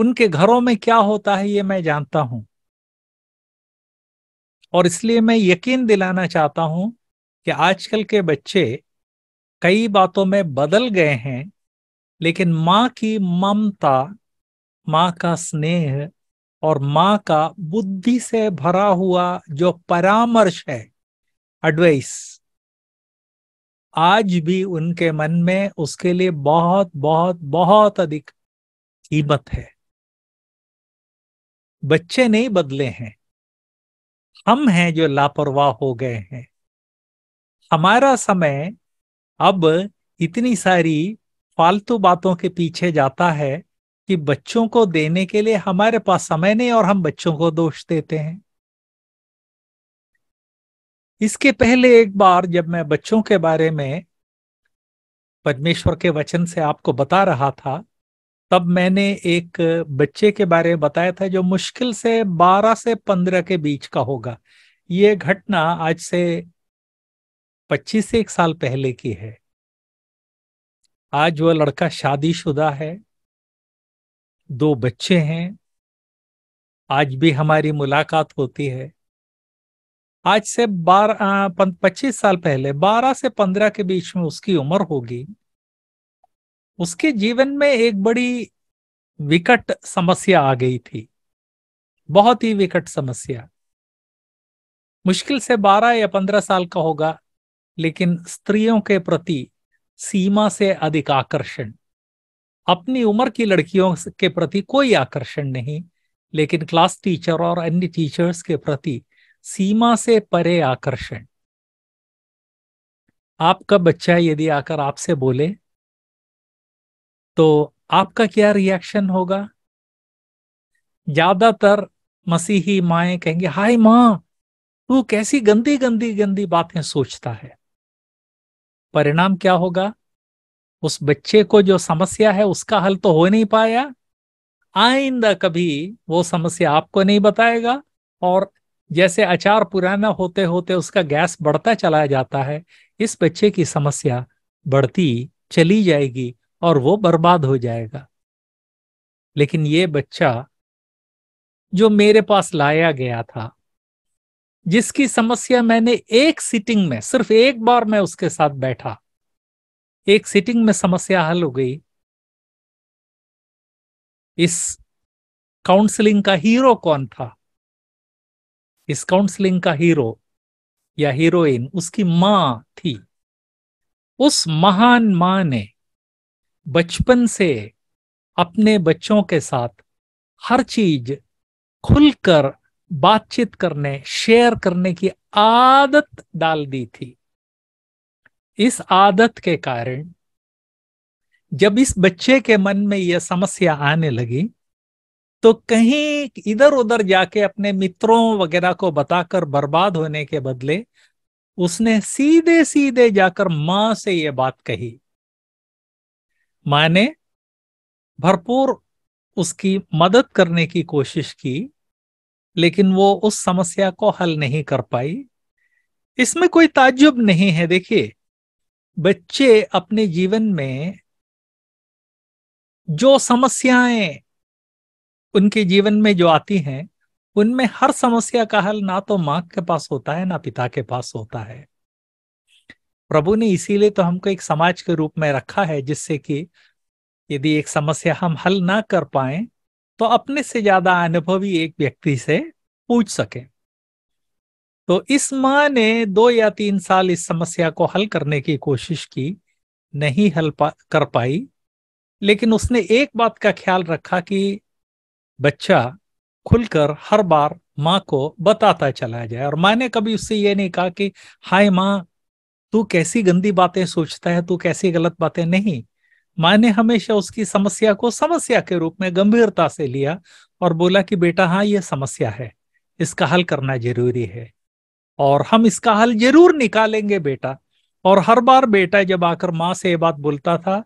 उनके घरों में क्या होता है ये मैं जानता हूँ। और इसलिए मैं यकीन दिलाना चाहता हूँ कि आजकल के बच्चे कई बातों में बदल गए हैं, लेकिन माँ की ममता, माँ का स्नेह और माँ का बुद्धि से भरा हुआ जो परामर्श है एडवाइस आज भी उनके मन में उसके लिए बहुत बहुत बहुत अधिक कीमत है। बच्चे नहीं बदले हैं। हम हैं जो लापरवाह हो गए हैं। हमारा समय अब इतनी सारी फालतू बातों के पीछे जाता है कि बच्चों को देने के लिए हमारे पास समय नहीं और हम बच्चों को दोष देते हैं। इसके पहले एक बार जब मैं बच्चों के बारे में परमेश्वर के वचन से आपको बता रहा था तब मैंने एक बच्चे के बारे में बताया था जो मुश्किल से 12 से 15 के बीच का होगा। ये घटना आज से 25 से एक साल पहले की है। आज वह लड़का शादीशुदा है, दो बच्चे हैं, आज भी हमारी मुलाकात होती है। आज से बारह पच्चीस साल पहले, बारह से पंद्रह के बीच में उसकी उम्र होगी। उसके जीवन में एक बड़ी विकट समस्या आ गई थी। बहुत ही विकट समस्या। मुश्किल से बारह या पंद्रह साल का होगा, लेकिन स्त्रियों के प्रति सीमा से अधिक आकर्षण। अपनी उम्र की लड़कियों के प्रति कोई आकर्षण नहीं, लेकिन क्लास टीचर और अन्य टीचर्स के प्रति सीमा से परे आकर्षण। आपका बच्चा यदि आकर आपसे बोले तो आपका क्या रिएक्शन होगा? ज़्यादातर मसीही माए कहेंगे, हाय माँ, तू कैसी गंदी गंदी गंदी बातें सोचता है। परिणाम क्या होगा? उस बच्चे को जो समस्या है, उसका हल तो हो नहीं पाया। आइंदा कभी वो समस्या आपको नहीं बताएगा और जैसे अचार पुराना होते होते उसका गैस बढ़ता चला जाता है, इस बच्चे की समस्या बढ़ती चली जाएगी। और वो बर्बाद हो जाएगा। लेकिन ये बच्चा जो मेरे पास लाया गया था, जिसकी समस्या मैंने एक सिटिंग में, सिर्फ़ एक बार मैं उसके साथ बैठा, एक सिटिंग में समस्या हल हो गई। इस काउंसलिंग का हीरो कौन था? इस काउंसलिंग का हीरो या हीरोइन उसकी माँ थी। उस महान माँ ने बचपन से अपने बच्चों के साथ हर चीज़ खुलकर बातचीत करने शेयर करने की आदत डाल दी थी। इस आदत के कारण जब इस बच्चे के मन में यह समस्या आने लगी तो कहीं इधर उधर जाके अपने मित्रों वगैरह को बताकर बर्बाद होने के बदले उसने सीधे सीधे जाकर माँ से यह बात कही। माँ ने भरपूर उसकी मदद करने की कोशिश की, लेकिन वो उस समस्या को हल नहीं कर पाई। इसमें कोई ताज्जुब नहीं है। देखिए, बच्चे अपने जीवन में जो समस्याएँ उनके जीवन में जो आती हैं, उनमें हर समस्या का हल ना तो माँ के पास होता है, ना पिता के पास होता है। प्रभु ने इसीलिए तो हमको एक समाज के रूप में रखा है जिससे कि यदि एक समस्या हम हल ना कर पाए तो अपने से ज़्यादा अनुभवी एक व्यक्ति से पूछ सके। तो इस माँ ने दो या तीन साल इस समस्या को हल करने की कोशिश की नहीं हल पा, कर पाई लेकिन उसने एक बात का ख्याल रखा कि बच्चा खुलकर हर बार माँ को बताता चला जाए। और माँ ने कभी उससे ये नहीं कहा कि हाय माँ तू कैसी गंदी बातें सोचता है, तू कैसी गलत बातें? नहीं। माँ ने हमेशा उसकी समस्या को समस्या के रूप में गंभीरता से लिया और बोला कि बेटा हाँ ये समस्या है, इसका हल करना ज़रूरी है। और हम इसका हल ज़रूर निकालेंगे बेटा। और हर बार बेटा जब आकर माँ से ये बात बोलता था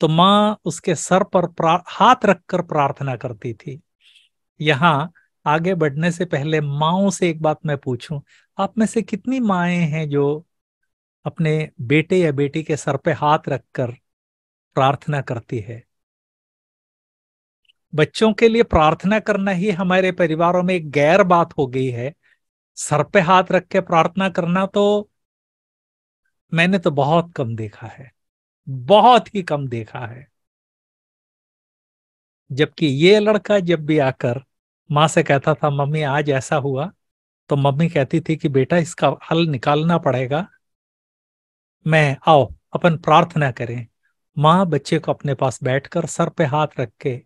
तो माँ उसके सर पर हाथ रखकर प्रार्थना करती थी। यहाँ आगे बढ़ने से पहले माओ से एक बात मैं पूछूँ। आप में से कितनी माए हैं जो अपने बेटे या बेटी के सर पे हाथ रखकर प्रार्थना करती है। बच्चों के लिए प्रार्थना करना ही हमारे परिवारों में एक गैर बात हो गई है। सर पे हाथ रख के प्रार्थना करना तो मैंने तो बहुत कम देखा है, बहुत ही कम देखा है। जबकि ये लड़का जब भी आकर माँ से कहता था, मम्मी, आज ऐसा हुआ। तो मम्मी कहती थी कि, बेटा, इसका हल निकालना पड़ेगा। मैं, आओ, अपन प्रार्थना करें। माँ बच्चे को अपने पास बैठकर सर पे हाथ रख के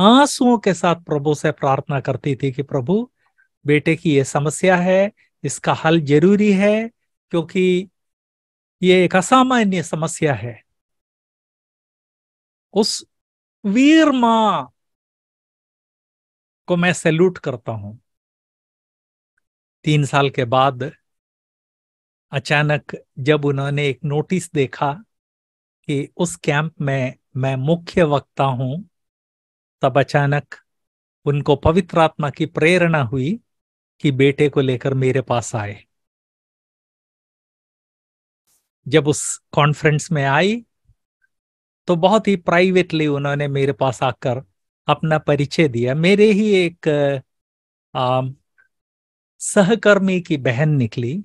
आंसुओं के साथ प्रभु से प्रार्थना करती थी कि प्रभु, बेटे की ये समस्या है, इसका हल ज़रूरी है, क्योंकि ये एक असामान्य समस्या है। उस वीर माँ को मैं सैल्यूट करता हूँ। तीन साल के बाद अचानक जब उन्होंने एक नोटिस देखा कि उस कैंप में मैं मुख्य वक्ता हूँ तब अचानक उनको पवित्र आत्मा की प्रेरणा हुई कि बेटे को लेकर मेरे पास आए। जब उस कॉन्फ्रेंस में आई तो बहुत ही प्राइवेटली उन्होंने मेरे पास आकर अपना परिचय दिया। मेरे ही एक आ, सहकर्मी की बहन निकली।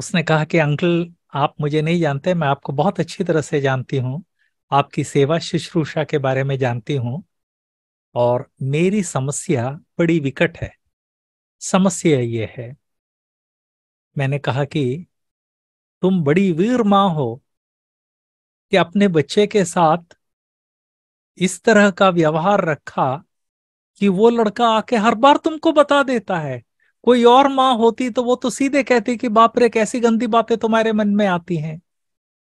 उसने कहा कि, अंकल, आप मुझे नहीं जानते, मैं आपको बहुत अच्छी तरह से जानती हूँ। आपकी सेवा शुश्रूषा के बारे में जानती हूँ और मेरी समस्या बड़ी विकट है। समस्या ये है। मैंने कहा कि, तुम बड़ी वीर माँ हो कि अपने बच्चे के साथ इस तरह का व्यवहार रखा कि वो लड़का आके हर बार तुमको बता देता है। कोई और माँ होती तो वो तो सीधे कहती कि बाप रे, कैसी गंदी बातें तुम्हारे मन में आती हैं।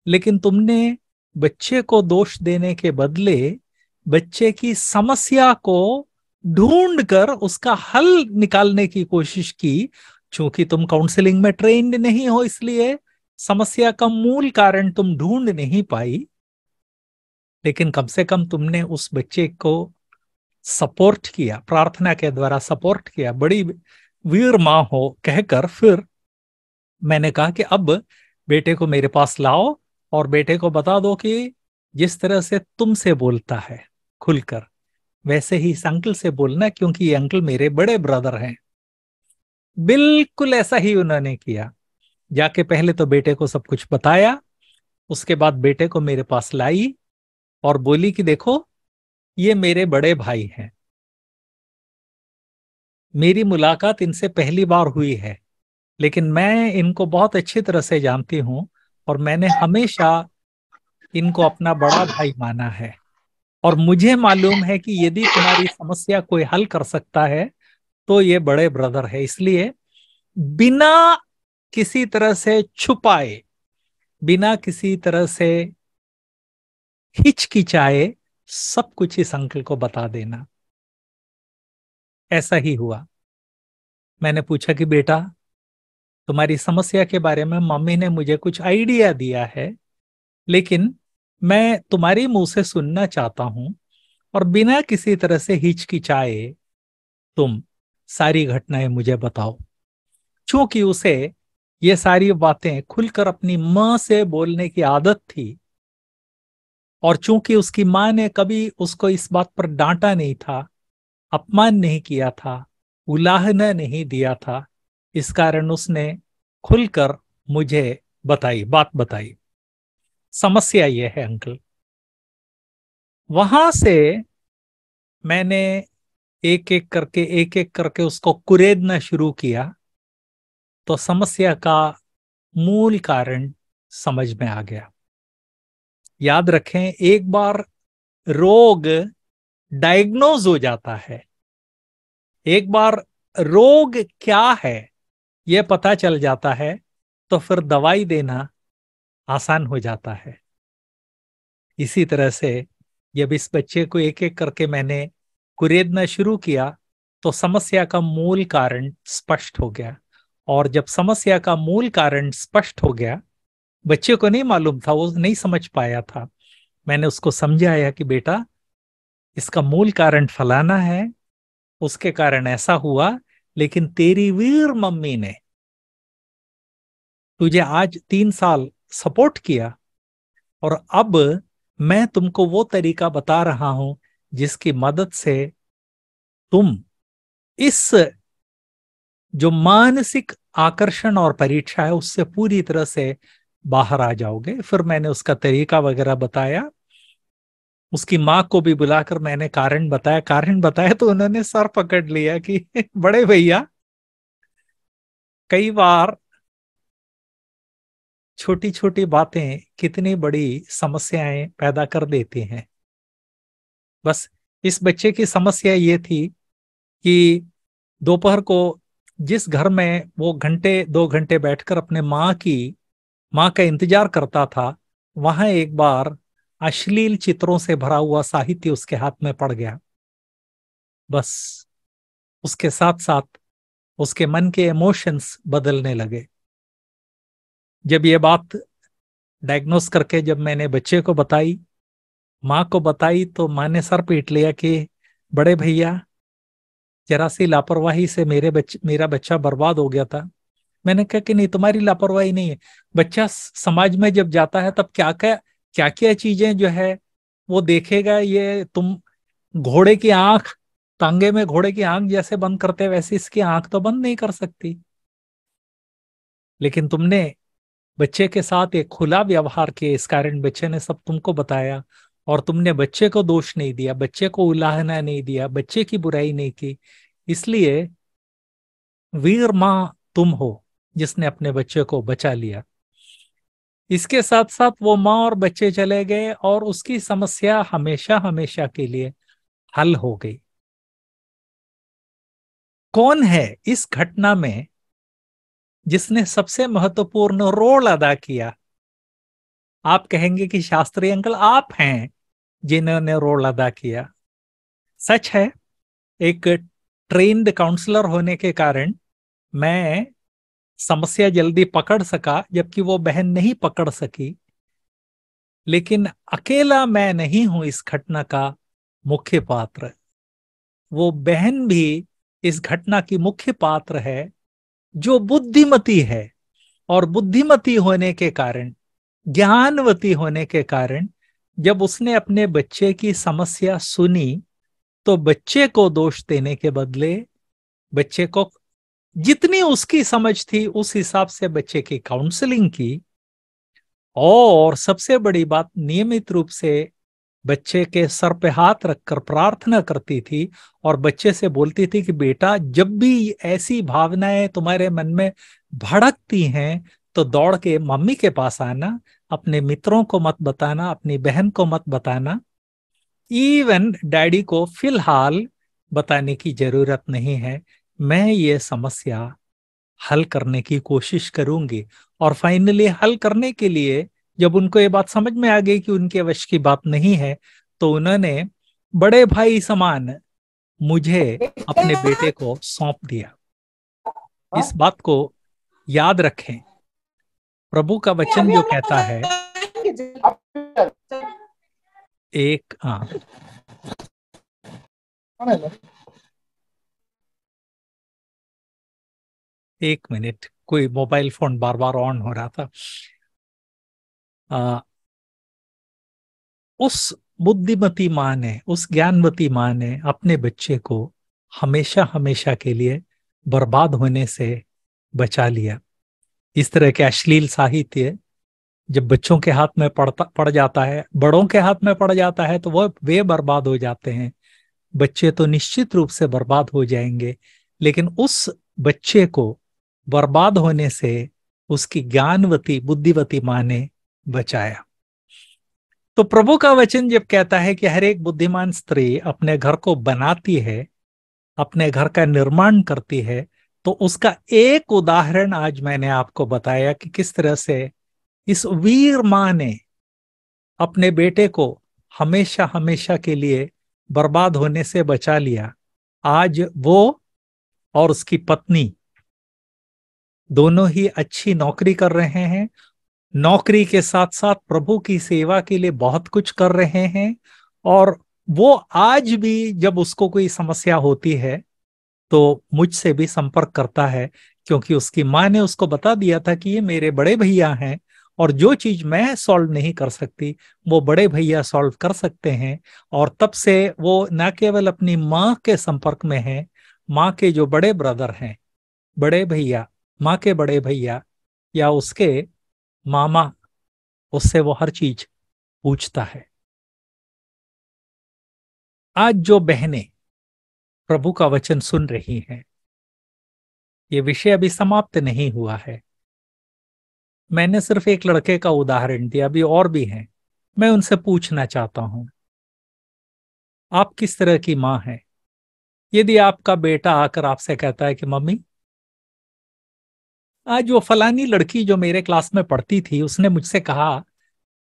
लेकिन तुमने बच्चे को दोष देने के बदले बच्चे की समस्या को ढूंढ कर उसका हल निकालने की कोशिश की, चूँकि तुम काउंसलिंग में ट्रेंड नहीं हो, इसलिए समस्या का मूल कारण तुम ढूंढ नहीं पाई। लेकिन कम से कम तुमने उस बच्चे को सपोर्ट किया, प्रार्थना के द्वारा सपोर्ट किया। बड़ी वीर माँ हो कहकर फिर मैंने कहा कि अब बेटे को मेरे पास लाओ और बेटे को बता दो कि जिस तरह से तुमसे बोलता है, खुलकर। वैसे ही इस अंकल से बोलना क्योंकि ये अंकल मेरे बड़े ब्रदर हैं। बिल्कुल ऐसा ही उन्होंने किया। जाके पहले तो बेटे को सब कुछ बताया, उसके बाद बेटे को मेरे पास लाई और बोली कि देखो, ये मेरे बड़े भाई हैं। मेरी मुलाकात इनसे पहली बार हुई है, लेकिन मैं इनको बहुत अच्छी तरह से जानती हूँ और मैंने हमेशा इनको अपना बड़ा भाई माना है। और मुझे मालूम है कि यदि तुम्हारी समस्या कोई हल कर सकता है तो ये बड़े ब्रदर है, इसलिए बिना किसी तरह से छुपाए, बिना किसी तरह से हिचकिचाए सब कुछ इस अंकल को बता देना। ऐसा ही हुआ। मैंने पूछा कि, बेटा, तुम्हारी समस्या के बारे में मम्मी ने मुझे कुछ आइडिया दिया है, लेकिन मैं तुम्हारे मुँह से सुनना चाहता हूँ और बिना किसी तरह से हिचकिचाए तुम सारी घटनाएँ मुझे बताओ। क्योंकि उसे ये सारी बातें खुलकर अपनी माँ से बोलने की आदत थी और चूँकि उसकी माँ ने कभी उसको इस बात पर डांटा नहीं था अपमान नहीं किया था, उलाहना नहीं दिया था। इस कारण उसने खुलकर मुझे बताई, बात बताई। समस्या ये है, अंकल। वहाँ से मैंने एक एक करके एक एक करके उसको कुरेदना शुरू किया तो समस्या का मूल कारण समझ में आ गया। याद रखें, एक बार रोग डायग्नोज हो जाता है। एक बार रोग क्या है, यह पता चल जाता है तो फिर दवाई देना आसान हो जाता है। इसी तरह से जब इस बच्चे को एक एक करके मैंने कुरेदना शुरू किया तो समस्या का मूल कारण स्पष्ट हो गया। और जब समस्या का मूल कारण स्पष्ट हो गया, बच्चे को नहीं मालूम था, वो नहीं समझ पाया था। मैंने उसको समझाया कि बेटा इसका मूल कारण फलाना है, उसके कारण ऐसा हुआ, लेकिन तेरी वीर मम्मी ने तुझे आज तीन साल सपोर्ट किया, और अब मैं तुमको वो तरीका बता रहा हूँ जिसकी मदद से तुम इस जो मानसिक आकर्षण और परीक्षा है, उससे पूरी तरह से बाहर आ जाओगे। फिर मैंने उसका तरीका वगैरह बताया। उसकी माँ को भी बुलाकर मैंने कारण बताया। कारण बताया तो उन्होंने सर पकड़ लिया कि [laughs] बड़े भैया, कई बार छोटी छोटी बातें कितनी बड़ी समस्याएँ पैदा कर देती हैं। बस इस बच्चे की समस्या ये थी कि दोपहर को जिस घर में वो घंटे, दो घंटे बैठकर अपने माँ की, माँ का इंतज़ार करता था, वहाँ एक बार अश्लील चित्रों से भरा हुआ साहित्य उसके हाथ में पड़ गया। बस, उसके साथ साथ उसके मन के इमोशंस बदलने लगे। जब ये बात डायग्नोस करके जब मैंने बच्चे को बताई, माँ को बताई तो माँ ने सर पीट लिया कि, बड़े भैया, जरा सी लापरवाही से मेरे बच्चे मेरा बच्चा बर्बाद हो गया था। मैंने कहा कि, नहीं, तुम्हारी लापरवाही नहीं है। बच्चा समाज में जब जाता है, तब क्या क्या क्या क्या चीज़ें जो है, वो देखेगा ये तुम घोड़े की आँख तांगे में घोड़े की आँख जैसे बंद करते वैसे इसकी आँख तो बंद नहीं कर सकती। लेकिन तुमने बच्चे के साथ एक खुला व्यवहार किया, इस कारण बच्चे ने सब तुमको बताया और तुमने बच्चे को दोष नहीं दिया, बच्चे को उलाहना नहीं दिया, बच्चे की बुराई नहीं की। इसलिए वीर माँ तुम हो, जिसने अपने बच्चे को बचा लिया। इसके साथ साथ वो माँ और बच्चे चले गए और उसकी समस्या हमेशा हमेशा के लिए हल हो गई। कौन है इस घटना में जिसने सबसे महत्वपूर्ण रोल अदा किया? आप कहेंगे कि शास्त्री अंकल, आप हैं जिन्होंने रोल अदा किया। सच है, एक ट्रेन्ड काउंसलर होने के कारण मैं समस्या जल्दी पकड़ सका, जबकि वो बहन नहीं पकड़ सकी। लेकिन अकेला मैं नहीं हूँ इस घटना का मुख्य पात्र। वो बहन भी इस घटना की मुख्य पात्र है, जो बुद्धिमती है, और बुद्धिमती होने के कारण, ज्ञानवती होने के कारण, जब उसने अपने बच्चे की समस्या सुनी तो बच्चे को दोष देने के बदले, बच्चे को जितनी उसकी समझ थी, उस हिसाब से बच्चे की काउंसलिंग की। और सबसे बड़ी बात, नियमित रूप से बच्चे के सर पे हाथ रखकर प्रार्थना करती थी और बच्चे से बोलती थी कि, बेटा, जब भी ऐसी भावनाएँ तुम्हारे मन में भड़कती हैं तो दौड़ के मम्मी के पास आना, अपने मित्रों को मत बताना, अपनी बहन को मत बताना। इवन डैडी को फ़िलहाल बताने की ज़रूरत नहीं है। मैं ये समस्या हल करने की कोशिश करूँगी और फाइनली हल करने के लिए जब उनको ये बात समझ में आ गई कि उनके वश की बात नहीं है तो उन्होंने बड़े भाई समान मुझे अपने बेटे को सौंप दिया। इस बात को याद रखें। प्रभु का वचन जो कहता है, एक हाँ। एक मिनट कोई मोबाइल फ़ोन बार बार ऑन हो रहा था। आ, उस बुद्धिमती माँ ने उस ज्ञानवती माँ ने अपने बच्चे को हमेशा हमेशा के लिए बर्बाद होने से बचा लिया। इस तरह के अश्लील साहित्य जब बच्चों के हाथ में पड़ता पड़ जाता है बड़ों के हाथ में पड़ जाता है तो वह वे बर्बाद हो जाते हैं। बच्चे तो निश्चित रूप से बर्बाद हो जाएँगे लेकिन उस बच्चे को बर्बाद होने से उसकी ज्ञानवती, बुद्धिवती माँ ने बचाया। तो प्रभु का वचन जब कहता है कि हर एक बुद्धिमान स्त्री अपने घर को बनाती है, अपने घर का निर्माण करती है तो उसका एक उदाहरण आज मैंने आपको बताया कि किस तरह से इस वीर माँ ने अपने बेटे को हमेशा हमेशा के लिए बर्बाद होने से बचा लिया। आज वो और उसकी पत्नी दोनों ही अच्छी नौकरी कर रहे हैं। नौकरी के साथ साथ प्रभु की सेवा के लिए बहुत कुछ कर रहे हैं और वो आज भी जब उसको कोई समस्या होती है तो मुझसे भी संपर्क करता है, क्योंकि उसकी माँ ने उसको बता दिया था कि ये मेरे बड़े भैया हैं और जो चीज़ मैं सॉल्व नहीं कर सकती, वो बड़े भैया सॉल्व कर सकते हैं और तब से वो न केवल अपनी माँ के संपर्क में है, माँ के जो बड़े ब्रदर हैं, बड़े भैया माँ के बड़े भैया या उसके मामा, उससे वो हर चीज़ पूछता है। आज जो बहनें प्रभु का वचन सुन रही हैं, ये विषय अभी समाप्त नहीं हुआ है। मैंने सिर्फ़ एक लड़के का उदाहरण दिया, अभी और भी हैं। मैं उनसे पूछना चाहता हूँ, आप किस तरह की माँ हैं? यदि आपका बेटा आकर आपसे कहता है कि, मम्मी आज वो फलानी लड़की जो मेरे क्लास में पढ़ती थी, उसने मुझसे कहा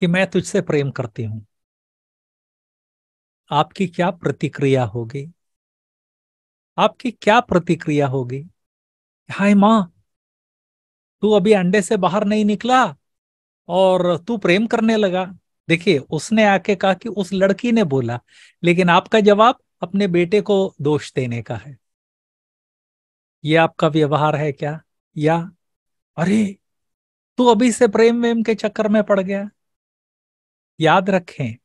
कि मैं तुझसे प्रेम करती हूँ। आपकी क्या प्रतिक्रिया होगी? आपकी क्या प्रतिक्रिया होगी? हाय माँ, तू अभी अंडे से बाहर नहीं निकला और तू प्रेम करने लगा। देखिए, उसने आके कहा कि उस लड़की ने बोला, लेकिन आपका जवाब अपने बेटे को दोष देने का है। ये आपका व्यवहार है क्या? या अरे, तू अभी से प्रेम वेम के चक्कर में पड़ गया। याद रखें,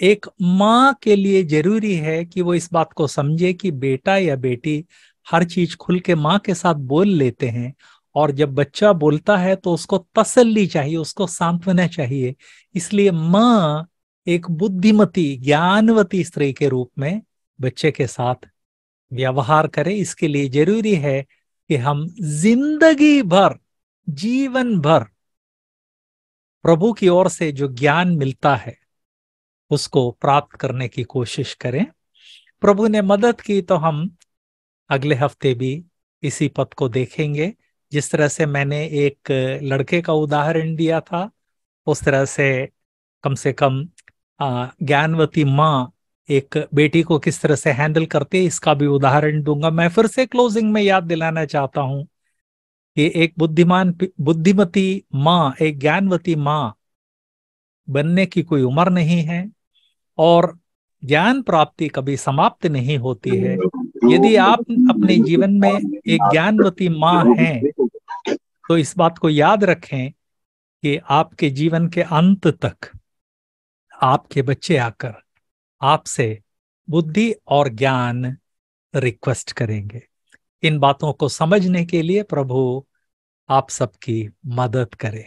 एक माँ के लिए ज़रूरी है कि वो इस बात को समझे कि बेटा या बेटी हर चीज़ खुल के माँ के साथ बोल लेते हैं और जब बच्चा बोलता है तो उसको तसल्ली चाहिए, उसको सांत्वना चाहिए। इसलिए माँ एक बुद्धिमती, ज्ञानवती स्त्री के रूप में बच्चे के साथ व्यवहार करे। इसके लिए ज़रूरी है कि हम ज़िंदगी भर, जीवन भर प्रभु की ओर से जो ज्ञान मिलता है, उसको प्राप्त करने की कोशिश करें। प्रभु ने मदद की तो हम अगले हफ़्ते भी इसी पद को देखेंगे। जिस तरह से मैंने एक लड़के का उदाहरण दिया था, उस तरह से कम से कम ज्ञानवती माँ एक बेटी को किस तरह से हैंडल करती है, इसका भी उदाहरण दूँगा। मैं फिर से क्लोजिंग में याद दिलाना चाहता हूँ कि एक बुद्धिमान बुद्धिमती माँ, एक ज्ञानवती माँ बनने की कोई उम्र नहीं है और ज्ञान प्राप्ति कभी समाप्त नहीं होती है। यदि आप अपने जीवन में एक ज्ञानवती माँ हैं तो इस बात को याद रखें कि आपके जीवन के अंत तक आपके बच्चे आकर आपसे बुद्धि और ज्ञान रिक्वेस्ट करेंगे। इन बातों को समझने के लिए प्रभु आप सबकी मदद करें।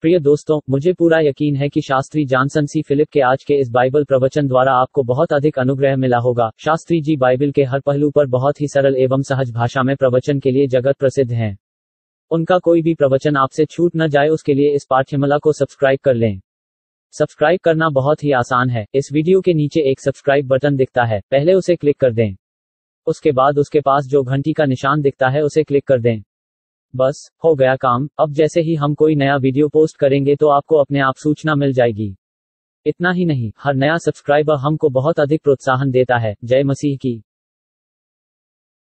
प्रिय दोस्तों, मुझे पूरा यकीन है कि शास्त्री जॉनसन सी फिलिप के आज के इस बाइबल प्रवचन द्वारा आपको बहुत अधिक अनुग्रह मिला होगा। शास्त्री जी बाइबल के हर पहलू पर बहुत ही सरल एवं सहज भाषा में प्रवचन के लिए जगत प्रसिद्ध हैं। उनका कोई भी प्रवचन आपसे छूट न जाए, उसके लिए इस पाठ्यमाला को सब्सक्राइब कर लें। सब्सक्राइब करना बहुत ही आसान है। इस वीडियो के नीचे एक सब्सक्राइब बटन दिखता है। पहले उसे क्लिक कर दें। उसके बाद उसके पास जो घंटी का निशान दिखता है उसे क्लिक कर दें। बस, हो गया काम। अब जैसे ही हम कोई नया वीडियो पोस्ट करेंगे तो आपको अपने आप सूचना मिल जाएगी। इतना ही नहीं, हर नया सब्सक्राइबर हमको बहुत अधिक प्रोत्साहन देता है। जय मसीह की।